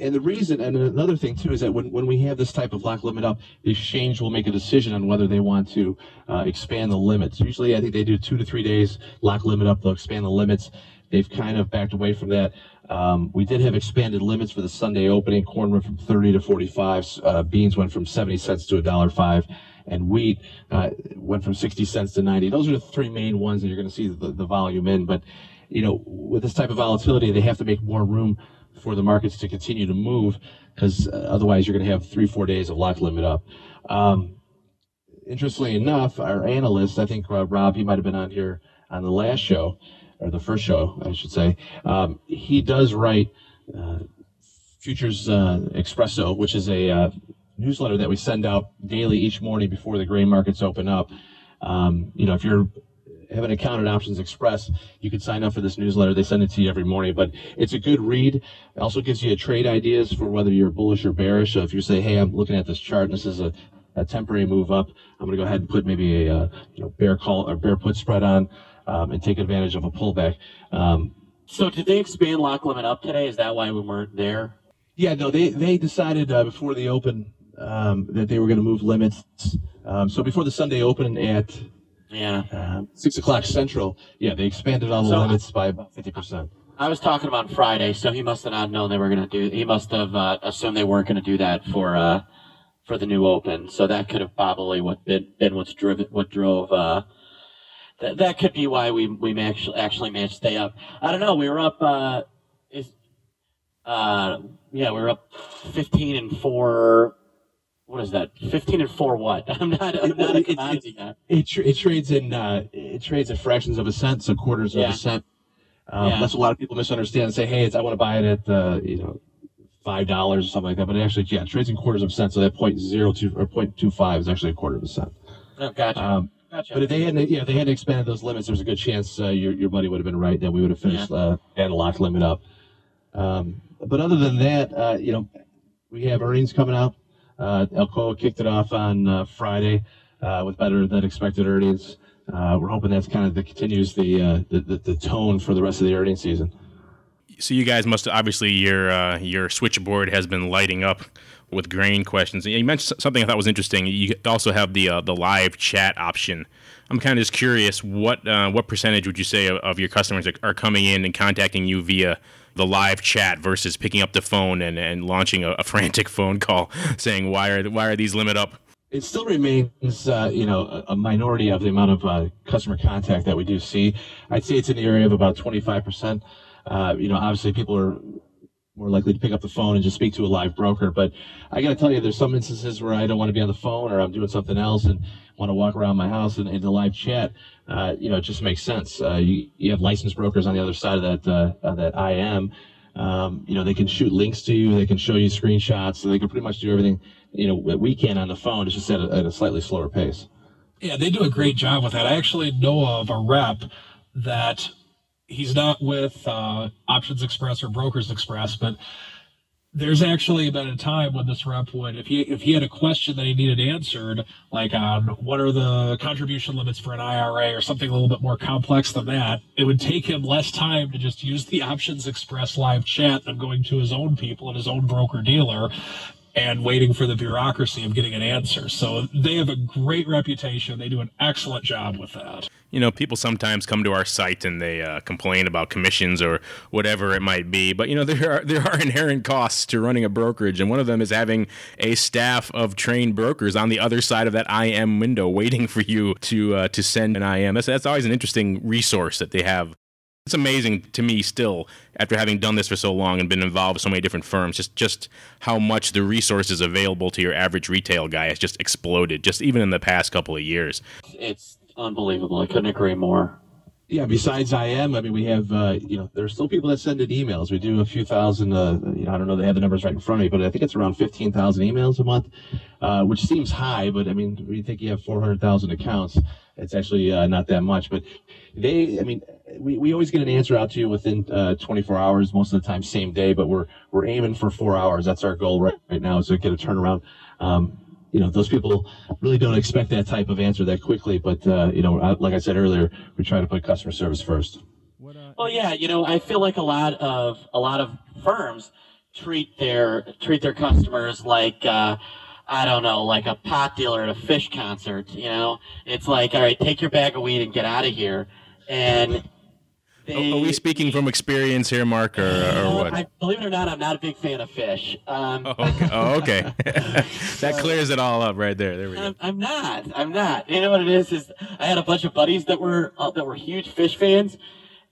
and, the reason, and another thing too, is that when, when we have this type of lock limit up, the exchange will make a decision on whether they want to uh, expand the limits. Usually, I think they do two to three days lock limit up. They'll expand the limits. They've kind of backed away from that. Um, we did have expanded limits for the Sunday opening. Corn went from 30 to 45. Uh, beans went from 70 cents to a dollar five, and wheat uh, went from 60 cents to 90. Those are the three main ones that you're going to see the, the volume in. But you know, with this type of volatility, they have to make more room for the markets to continue to move because uh, otherwise you're going to have three, four days of lock limit up. Um, interestingly enough, our analyst, I think uh, Rob, he might have been on here on the last show, or the first show, I should say. Um, he does write uh, Futures uh, Expresso, which is a uh, newsletter that we send out daily each morning before the grain markets open up. Um, you know, if you're have an account at Options Express, you can sign up for this newsletter. They send it to you every morning, but it's a good read. It also gives you a trade ideas for whether you're bullish or bearish. So if you say, hey, I'm looking at this chart and this is a, a temporary move up, I'm going to go ahead and put maybe a, uh, you know bear call or bear put spread on um, and take advantage of a pullback. Um, so did they expand lock limit up today? Is that why we weren't there? Yeah, no, they they decided uh, before the open um, that they were going to move limits. Um, so before the Sunday open at yeah. Uh, six o'clock central. Yeah, they expanded all the so limits by about fifty percent. I was talking about Friday, so he must have not known they were going to do. He must have uh, assumed they weren't going to do that for uh, for the new Open. So that could have probably what been, been what's driven what drove. Uh, that that could be why we we actually actually managed to stay up. I don't know. We were up. Uh, is uh, yeah, we were up fifteen and four what is that? Fifteen and four. What? <laughs> I'm not. I'm not a commodity guy. It, it, it, trades in. Uh, it trades at fractions of a cent, so quarters yeah. of a cent. Um, yeah. That's a lot of people misunderstand and say, "Hey, it's I want to buy it at uh, you know five dollars or something like that." But it actually, yeah, it trades in quarters of a cent. So that point zero two or point two five is actually a quarter of a cent. Oh, gotcha. Um, Gotcha. But if they hadn't, yeah, if they hadn't expanded those limits, there's a good chance uh, your your buddy would have been right that we would have finished yeah. uh, and lock limit up. Um, but other than that, uh, you know, we have earnings coming out. Uh, Alcoa kicked it off on uh, Friday uh, with better than expected earnings. Uh, we're hoping that's kind of the continues the, the, the, tone for the rest of the earnings season. So you guys must obviously your your switchboard has been lighting up with grain questions. You mentioned something I thought was interesting. You also have the uh, the live chat option. I'm kind of just curious what uh, what percentage would you say of, of your customers are, coming in and contacting you via the live chat versus picking up the phone and, and launching a, a frantic <laughs> phone call saying why are why are these limit up? It still remains, uh, you know, a minority of the amount of uh, customer contact that we do see. I'd say it's in the area of about 25 percent. Uh, you know, obviously people are more likely to pick up the phone and just speak to a live broker. But I got to tell you, there's some instances where I don't want to be on the phone or I'm doing something else and want to walk around my house and, and the live chat. Uh, you know, it just makes sense. Uh, you, you have licensed brokers on the other side of that uh, that IM. Um, you know, they can shoot links to you, they can show you screenshots, so they can pretty much do everything you know that we can on the phone. It's just at a, at a slightly slower pace. Yeah, they do a great job with that. I actually know of a rep that he's not with uh, Options Express or Brokers Express, but there's actually been a time when this rep would, if he if he had a question that he needed answered, like on what are the contribution limits for an IRA or something a little bit more complex than that, it would take him less time to just use the Options Express live chat than going to his own people and his own broker dealer and waiting for the bureaucracy of getting an answer. So they have a great reputation. They do an excellent job with that. You know, people sometimes come to our site and they uh, complain about commissions or whatever it might be. But you know, <laughs> there are there are inherent costs to running a brokerage, and one of them is having a staff of trained brokers on the other side of that IM window, waiting for you to uh, to send an IM. That's, that's always an interesting resource that they have it's amazing to me still after having done this for so long and been involved with so many different firms just just how much the resources available to your average retail guy has just exploded just even in the past couple of years. It's unbelievable. I couldn't agree more. Yeah besides im i mean we have uh, you know there's still people that send in emails. We do a few thousand uh, you know i don't know they have the numbers right in front of me but i think it's around 15000 emails a month uh, which seems high but i mean when you think you have 400000 accounts it's actually uh, not that much but they i mean we, we always get an answer out to you within uh, 24 hours, most of the time same day, but we're we're aiming for four hours. That's our goal right, right now is to get a turnaround. Um, you know, those people really don't expect that type of answer that quickly, but uh, you know, like I said earlier, we try to put customer service first. Well, yeah, you know, I feel like a lot of a lot of firms treat their treat their customers like. I don't know, like a pot dealer at a Phish concert. You know, it's like, all right, take your bag of weed and get out of here. And they, Are we speaking from experience here, Mark, or, or what? I, believe it or not, I'm not a big fan of Phish. Um, oh, okay. Oh, okay. <laughs> <laughs> that so, clears it all up right there. There we go. I'm, I'm, not. I'm not. You know what it is? Is I had a bunch of buddies that were uh, that were huge Phish fans,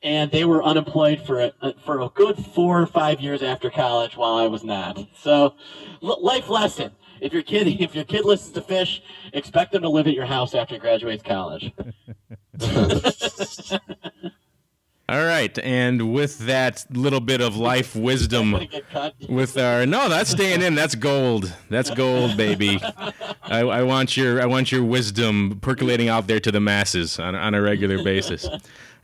and they were unemployed for a, uh, for a good four or five years after college, while I was not. So, life lesson: if your kid <laughs> if your kid listens to Phish, expect them to live at your house after he graduates college. <laughs> All right, and with that little bit of life <laughs> wisdom, with our no, that's staying in. That's gold. That's gold, baby. I, I, want your I want your wisdom percolating out there to the masses on, on a regular basis.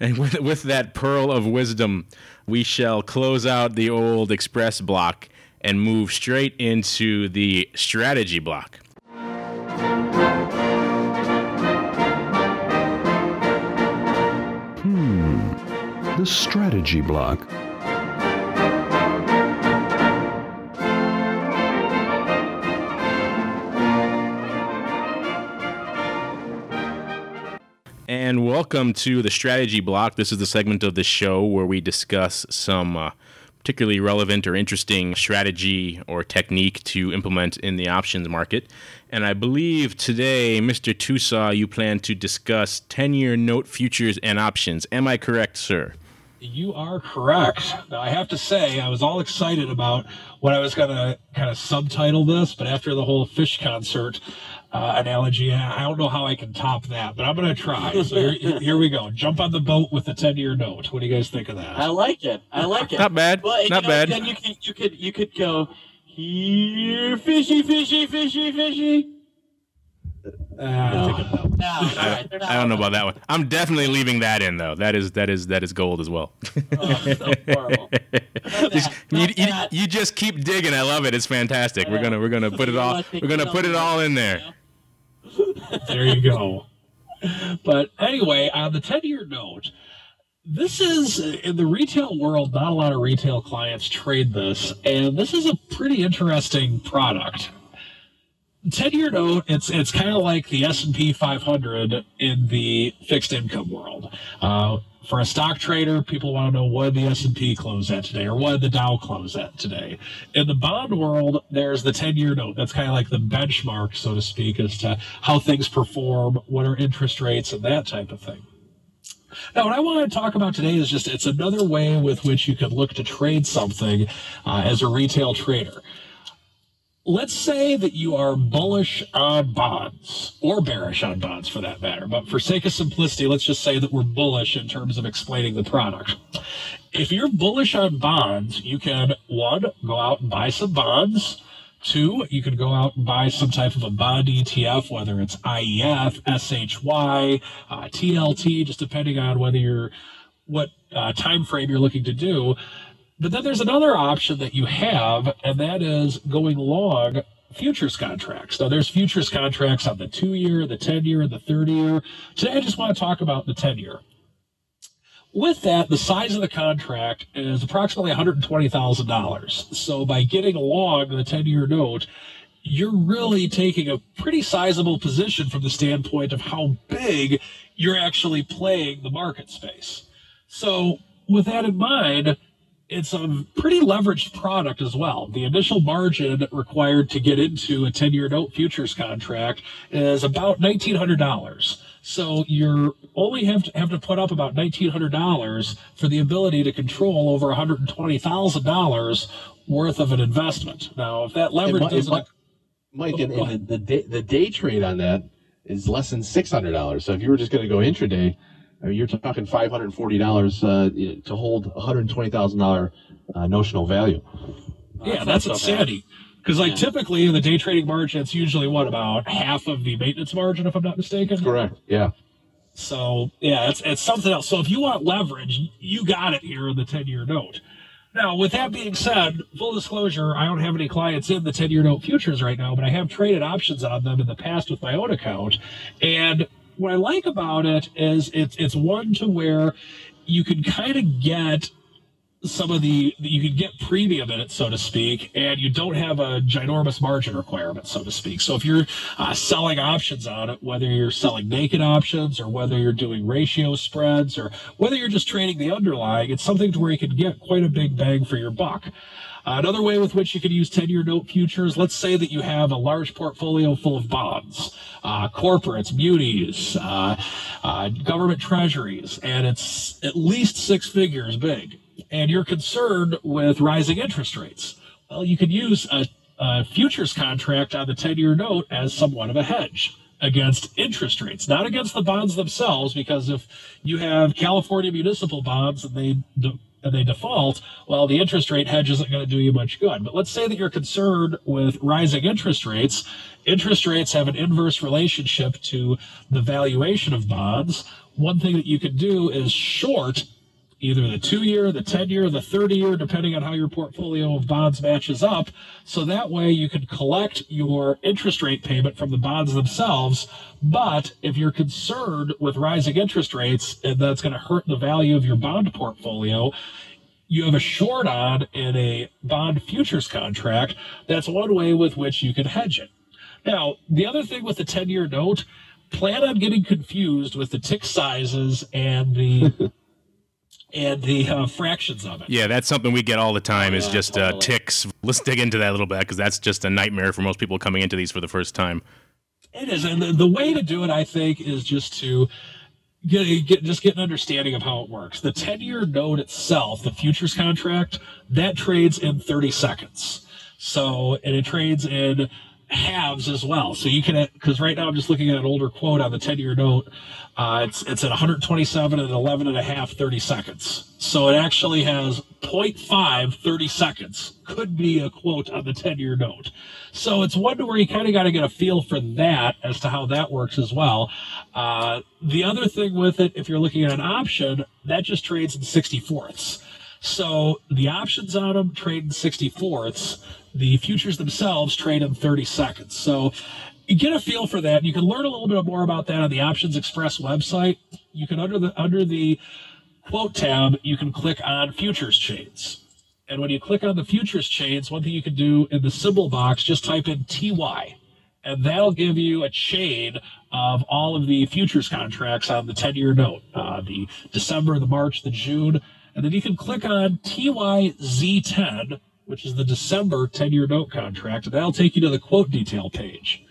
And with, with that pearl of wisdom, we shall close out the old express block and move straight into the strategy block. Hmm, the strategy block. And welcome to the strategy block. This is the segment of the show where we discuss some uh, particularly relevant or interesting strategy or technique to implement in the options market. And I believe today, Mr. Tosaw, you plan to discuss 10 year note futures and options. Am I correct, sir? You are correct. I have to say, I was all excited about what I was going to kind of subtitle this, but after the whole Phish concert uh, analogy, I don't know how I can top that, but I'm going to try. So here, here, we go. Jump on the boat with the 10 year note. What do you guys think of that? I like it. I like it. Not bad. But, Not know, bad. Then you could, you could, you could go here, fishy, fishy, fishy, fishy. Uh, no. <laughs> No, I, I, don't know about that one. I'm definitely leaving that in though. That is that is that is gold as well. oh, so horrible. <laughs> just, you, you, you, just keep digging. I love it. It's fantastic. We're gonna we're gonna put it all we're gonna put it all in there. There you go. But anyway, on the ten year note, this is in the retail world. Not a lot of retail clients trade this, and this is a pretty interesting product. Ten-year note. It's it's kind of like the S and P 500 in the fixed income world. Uh, for a stock trader, people want to know what the S&P closed at today or what the Dow closed at today. In the bond world, there's the 10-year note. That's kind of like the benchmark, so to speak, as to how things perform, what are interest rates, and that type of thing. Now, what I want to talk about today is just it's another way with which you could look to trade something uh, as a retail trader let's say that you are bullish on bonds or bearish on bonds for that matter but for sake of simplicity let's just say that we're bullish in terms of explaining the product. If you're bullish on bonds you can one go out and buy some bonds. Two you can go out and buy some type of a bond etf whether it's ief shy uh, tlt just depending on whether you're what uh, time frame you're looking to do but then there's another option that you have, and that is going long futures contracts. Now, there's futures contracts on the two year, the 10 year, and the 30 year. Today, I just want to talk about the 10 year. With that, the size of the contract is approximately $120,000. So, by getting along the 10 year note, you're really taking a pretty sizable position from the standpoint of how big you're actually playing the market space. So, with that in mind, it's a pretty leveraged product as well. The initial margin required to get into a 10 year note futures contract is about $1,900. So you're only have to have to put up about $1,900 for the ability to control over $120,000 worth of an investment. Now, if that leverage doesn't. Mike, and, and the, the, day, the day trade on that is less than $600. So if you were just going to go intraday, I mean, you're talking five hundred and forty dollars uh, to hold one hundred twenty thousand dollar uh, notional value. Yeah, that's, that's insanity. Because like yeah. typically in the day trading margin, it's usually what about half of the maintenance margin, if I'm not mistaken. Correct. Yeah. So yeah, it's it's something else. So if you want leverage, you got it here in the ten year note. Now, with that being said, full disclosure, I don't have any clients in the 10 year note futures right now, but I have traded options on them in the past with my own account. And what I like about it is it's it's one to where you can kind of get some of the you can get premium in it, so to speak, and you don't have a ginormous margin requirement, so to speak. So if you're uh, selling options on it, whether you're selling naked options or whether you're doing ratio spreads or whether you're just trading the underlying, it's something to where you can get quite a big bang for your buck. Uh, another way with which you can use 10 year note futures, let's say that you have a large portfolio full of bonds, uh, corporates, munis, uh, uh, government treasuries, and it's at least six figures big, and you're concerned with rising interest rates. Well, you could use a, a futures contract on the 10 year note as somewhat of a hedge against interest rates, not against the bonds themselves, because if you have California municipal bonds and they and they default, well, the interest rate hedge isn't going to do you much good. But let's say that you're concerned with rising interest rates. Interest rates have an inverse relationship to the valuation of bonds. One thing that you could do is short either the two year, the 10 year, the 30 year, depending on how your portfolio of bonds matches up. So that way you can collect your interest rate payment from the bonds themselves. But if you're concerned with rising interest rates and that's going to hurt the value of your bond portfolio, you have a short on in a bond futures contract. That's one way with which you can hedge it. Now, the other thing with the 10 year note, plan on getting confused with the tick sizes and the <laughs> and the uh, fractions of it. Yeah, that's something we get all the time. Is yeah, just uh, totally. uh, ticks. Let's dig into that a little bit because that's just a nightmare for most people coming into these for the first time. It is, and the, the way to do it, I think, is just to get, get just get an understanding of how it works. The ten-year note itself, the futures contract, that trades in thirty seconds. So, and it trades in halves as well. So you can, because right now I'm just looking at an older quote on the 10 year note. Uh, it's, it's at 127 and 11 and a half 30 seconds. So it actually has 0.5 30 seconds could be a quote on the 10 year note. So it's one where you kind of got to get a feel for that as to how that works as well. Uh, the other thing with it, if you're looking at an option, that just trades in 64ths. So the options on them trade in 64ths. The futures themselves trade in 30 seconds. So you get a feel for that. You can learn a little bit more about that on the Options Express website. You can under the under the quote tab, you can click on futures chains. And when you click on the futures chains, one thing you can do in the symbol box, just type in TY. And that'll give you a chain of all of the futures contracts on the 10 year note, uh, the December, the March, the June. And then you can click on TYZ10, which is the December 10 year note contract, and that'll take you to the quote detail page.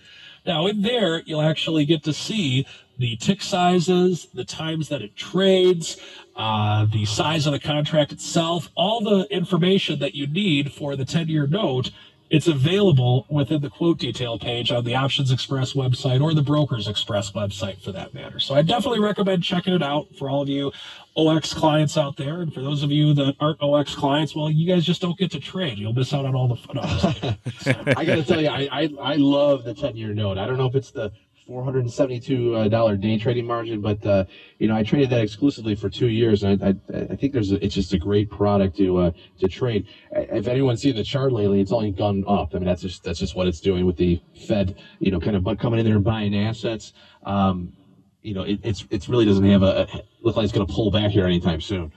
Now, in there, you'll actually get to see the tick sizes, the times that it trades, uh, the size of the contract itself, all the information that you need for the 10 year note. It's available within the quote detail page on the Options Express website or the Brokers Express website for that matter. So I definitely recommend checking it out for all of you OX clients out there. And for those of you that aren't OX clients, well, you guys just don't get to trade. You'll miss out on all the fun. <laughs> I got to tell you, I, I, I love the 10 year note. I don't know if it's the $472 uh, day trading margin, but uh, you know I traded that exclusively for two years, and I, I, I think there's a, it's just a great product to uh, to trade. If anyone's seen the chart lately, it's only gone up. I mean that's just that's just what it's doing with the Fed, you know, kind of coming in there and buying assets. Um, you know, it, it's it's really doesn't have a, a look like it's going to pull back here anytime soon.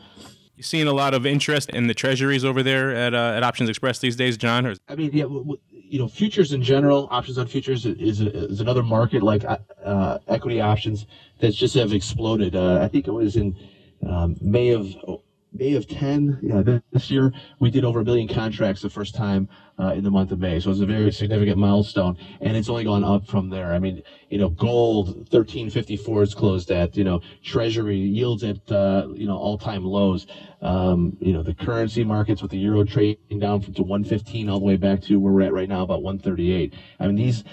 You seeing a lot of interest in the treasuries over there at uh, at Options Express these days, John? Or- I mean, yeah, w- w- you know, futures in general, options on futures is, is another market like uh, equity options that just have exploded. Uh, I think it was in um, May of May of 10, yeah, this year we did over a million contracts the first time uh, in the month of May. So it's a very significant milestone, and it's only gone up from there. I mean, you know, gold 1354 is closed at, you know, Treasury yields at, uh, you know, all time lows. Um, you know, the currency markets with the euro trading down from to 115 all the way back to where we're at right now, about 138. I mean, these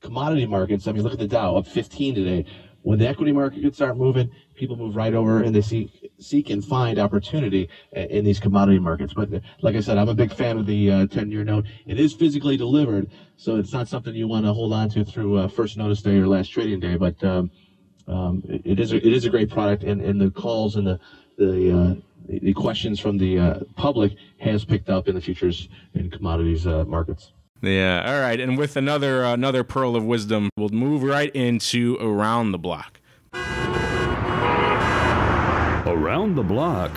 commodity markets, I mean, look at the Dow up 15 today. When the equity market could start moving, people move right over and they seek seek and find opportunity in these commodity markets. But like I said, I'm a big fan of the uh, 10 year note. It is physically delivered, so it's not something you want to hold on to through uh, first notice day or last trading day. But um, um, it is a, it is a great product, and, and the calls and the the uh, the questions from the uh, public has picked up in the futures and commodities uh, markets. Yeah. All right. And with another another pearl of wisdom, we'll move right into around the block. Around the block.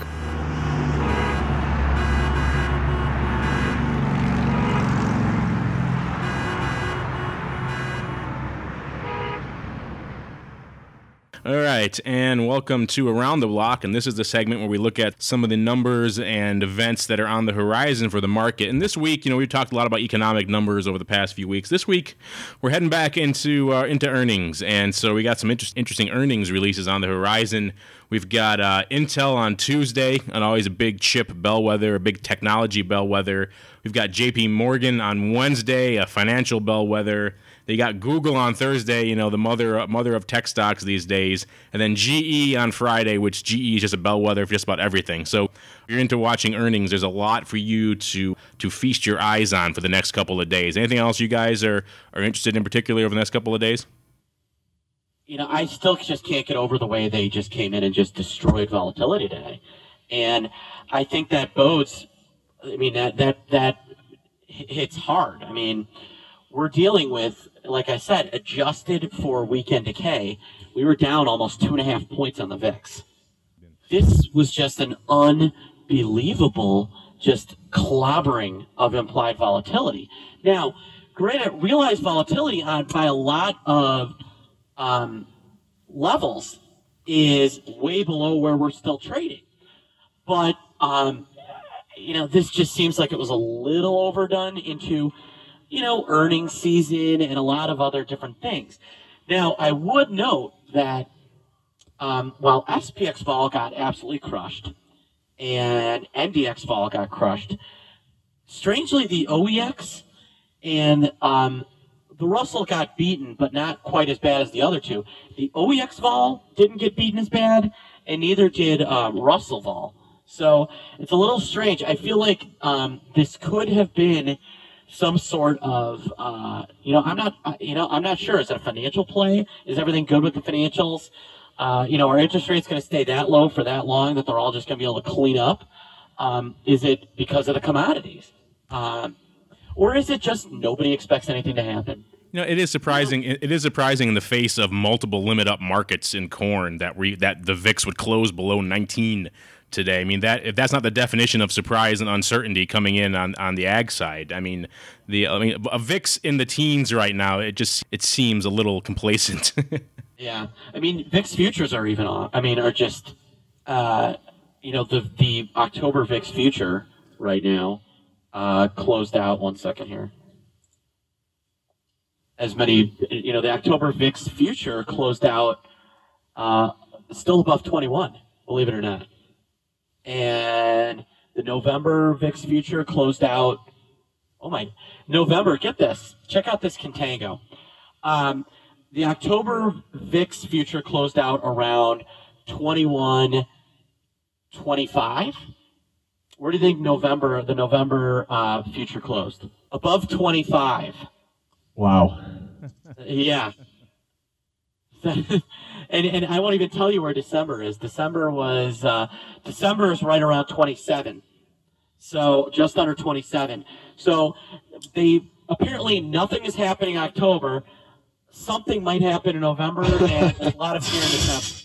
All right, and welcome to Around the Block. And this is the segment where we look at some of the numbers and events that are on the horizon for the market. And this week, you know, we've talked a lot about economic numbers over the past few weeks. This week, we're heading back into uh, into earnings, and so we got some inter- interesting earnings releases on the horizon. We've got uh, Intel on Tuesday, and always a big chip bellwether, a big technology bellwether. We've got JP Morgan on Wednesday, a financial bellwether. They got Google on Thursday, you know, the mother mother of tech stocks these days, and then GE on Friday, which GE is just a bellwether for just about everything. So if you're into watching earnings, there's a lot for you to to feast your eyes on for the next couple of days. Anything else you guys are are interested in particularly over the next couple of days? You know, I still just can't get over the way they just came in and just destroyed volatility today, and I think that bodes. I mean that that that hits hard. I mean, we're dealing with like I said, adjusted for weekend decay, we were down almost two and a half points on the VIX. This was just an unbelievable, just clobbering of implied volatility. Now, granted, realized volatility on by a lot of um, levels is way below where we're still trading, but um, you know, this just seems like it was a little overdone into you know, earnings season and a lot of other different things. Now, I would note that um, while SPX vol got absolutely crushed and NDX vol got crushed, strangely, the OEX and um, the Russell got beaten, but not quite as bad as the other two. The OEX vol didn't get beaten as bad, and neither did um, Russell vol. So it's a little strange. I feel like um, this could have been some sort of, uh, you know, I'm not, you know, I'm not sure. Is it a financial play? Is everything good with the financials? Uh, you know, are interest rates going to stay that low for that long that they're all just going to be able to clean up? Um, is it because of the commodities? Um, or is it just nobody expects anything to happen? You know, it is surprising. It is surprising in the face of multiple limit up markets in corn that we that the VIX would close below 19 today. I mean, that if that's not the definition of surprise and uncertainty coming in on, on the ag side, I mean, the I mean, a VIX in the teens right now, it just it seems a little complacent. <laughs> yeah, I mean, VIX futures are even on. I mean, are just, uh, you know, the the October VIX future right now uh, closed out. One second here as many, you know, the October VIX future closed out uh, still above 21, believe it or not. And the November VIX future closed out, oh my, November, get this, check out this contango. Um, the October VIX future closed out around 21, 25. Where do you think November, the November uh, future closed? Above 25. Wow. yeah. <laughs> and and I won't even tell you where December is. December was uh, December is right around 27. So just under 27. So they apparently nothing is happening in October. Something might happen in November and a lot of fear in December.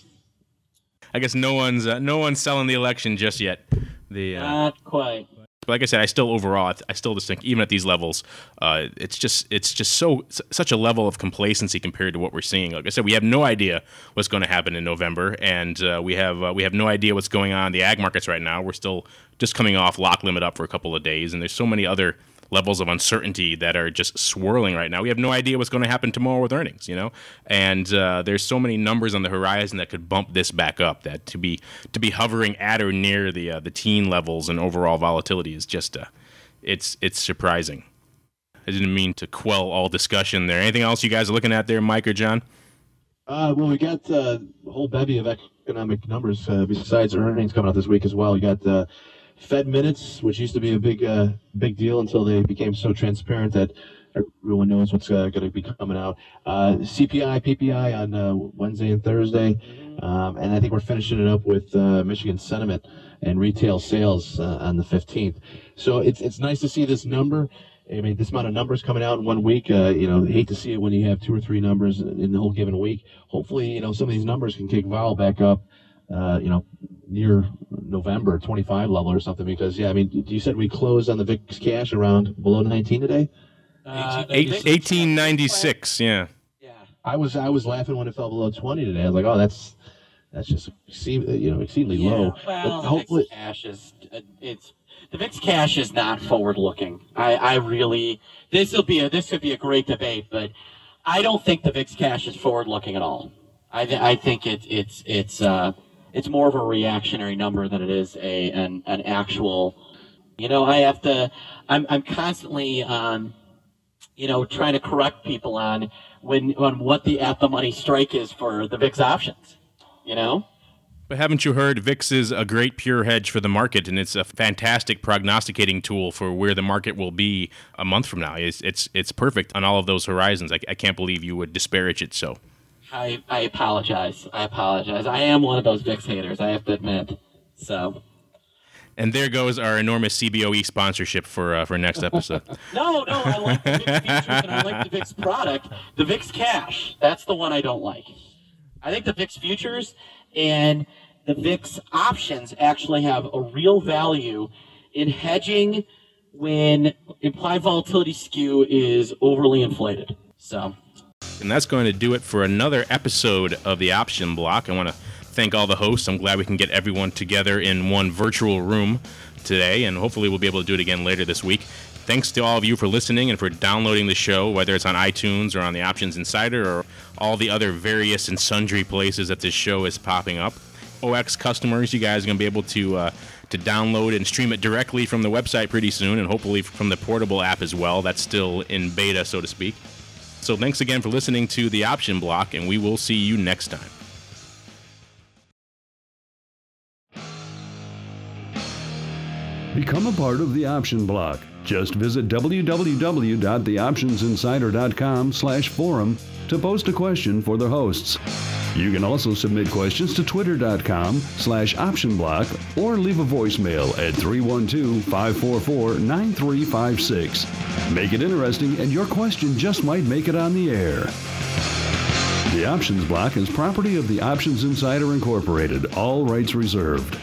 <laughs> I guess no one's uh, no one's selling the election just yet. The uh, not quite like I said, I still overall, I still just think even at these levels, uh, it's just it's just so such a level of complacency compared to what we're seeing. Like I said, we have no idea what's going to happen in November, and uh, we have uh, we have no idea what's going on in the ag markets right now. We're still just coming off lock limit up for a couple of days, and there's so many other levels of uncertainty that are just swirling right now. We have no idea what's going to happen tomorrow with earnings, you know, and uh, there's so many numbers on the horizon that could bump this back up. That to be to be hovering at or near the uh, the teen levels and overall volatility is just uh, it's it's surprising. I didn't mean to quell all discussion there. Anything else you guys are looking at there, Mike or John? Uh, well, we got uh, a whole bevy of economic numbers uh, besides earnings coming out this week as well. You got Fed minutes, which used to be a big uh, big deal until they became so transparent that everyone knows what's uh, going to be coming out. Uh, CPI, PPI on uh, Wednesday and Thursday, um, and I think we're finishing it up with uh, Michigan sentiment and retail sales uh, on the 15th. So it's it's nice to see this number. I mean, this amount of numbers coming out in one week. you know, hate to see it when you have two or three numbers in the whole given week. Hopefully, you know, some of these numbers can kick vol back up. You know, near November 25 level or something because yeah, I mean, you said we closed on the VIX cash around below 19 today. Uh, 1896, yeah. Yeah. I was I was laughing when it fell below 20 today. I was like, oh, that's that's just you know exceedingly yeah, low. Well, hopefully, VIX cash is uh, it's the VIX cash is not forward looking. I I really this will be a this could be a great debate, but I don't think the VIX cash is forward looking at all. I th- I think it, it's it's uh it's more of a reactionary number than it is a an, an actual. You know, I have to. I'm I'm constantly um, you know, trying to correct people on when on what the at the money strike is for the VIX options. You know. But haven't you heard VIX is a great pure hedge for the market, and it's a fantastic prognosticating tool for where the market will be a month from now. It's it's it's perfect on all of those horizons. I, I can't believe you would disparage it so. I, I apologize. I apologize. I am one of those VIX haters. I have to admit. So. And there goes our enormous CBOE sponsorship for uh, for next episode. <laughs> no, no, I like the VIX futures and I like the VIX product. The VIX cash, that's the one I don't like. I think the VIX futures and the VIX options actually have a real value in hedging when implied volatility skew is overly inflated. So. And that's going to do it for another episode of the Option Block. I want to thank all the hosts. I'm glad we can get everyone together in one virtual room today, and hopefully we'll be able to do it again later this week. Thanks to all of you for listening and for downloading the show, whether it's on iTunes or on the Options Insider or all the other various and sundry places that this show is popping up. OX customers, you guys are going to be able to uh, to download and stream it directly from the website pretty soon, and hopefully from the portable app as well. That's still in beta, so to speak. So thanks again for listening to the Option Block, and we will see you next time. Become a part of the Option Block. Just visit www.theoptionsinsider.com slash forum to post a question for the hosts. You can also submit questions to twitter.com slash optionblock or leave a voicemail at 312-544-9356. Make it interesting and your question just might make it on the air. The Options Block is property of the Options Insider Incorporated, all rights reserved.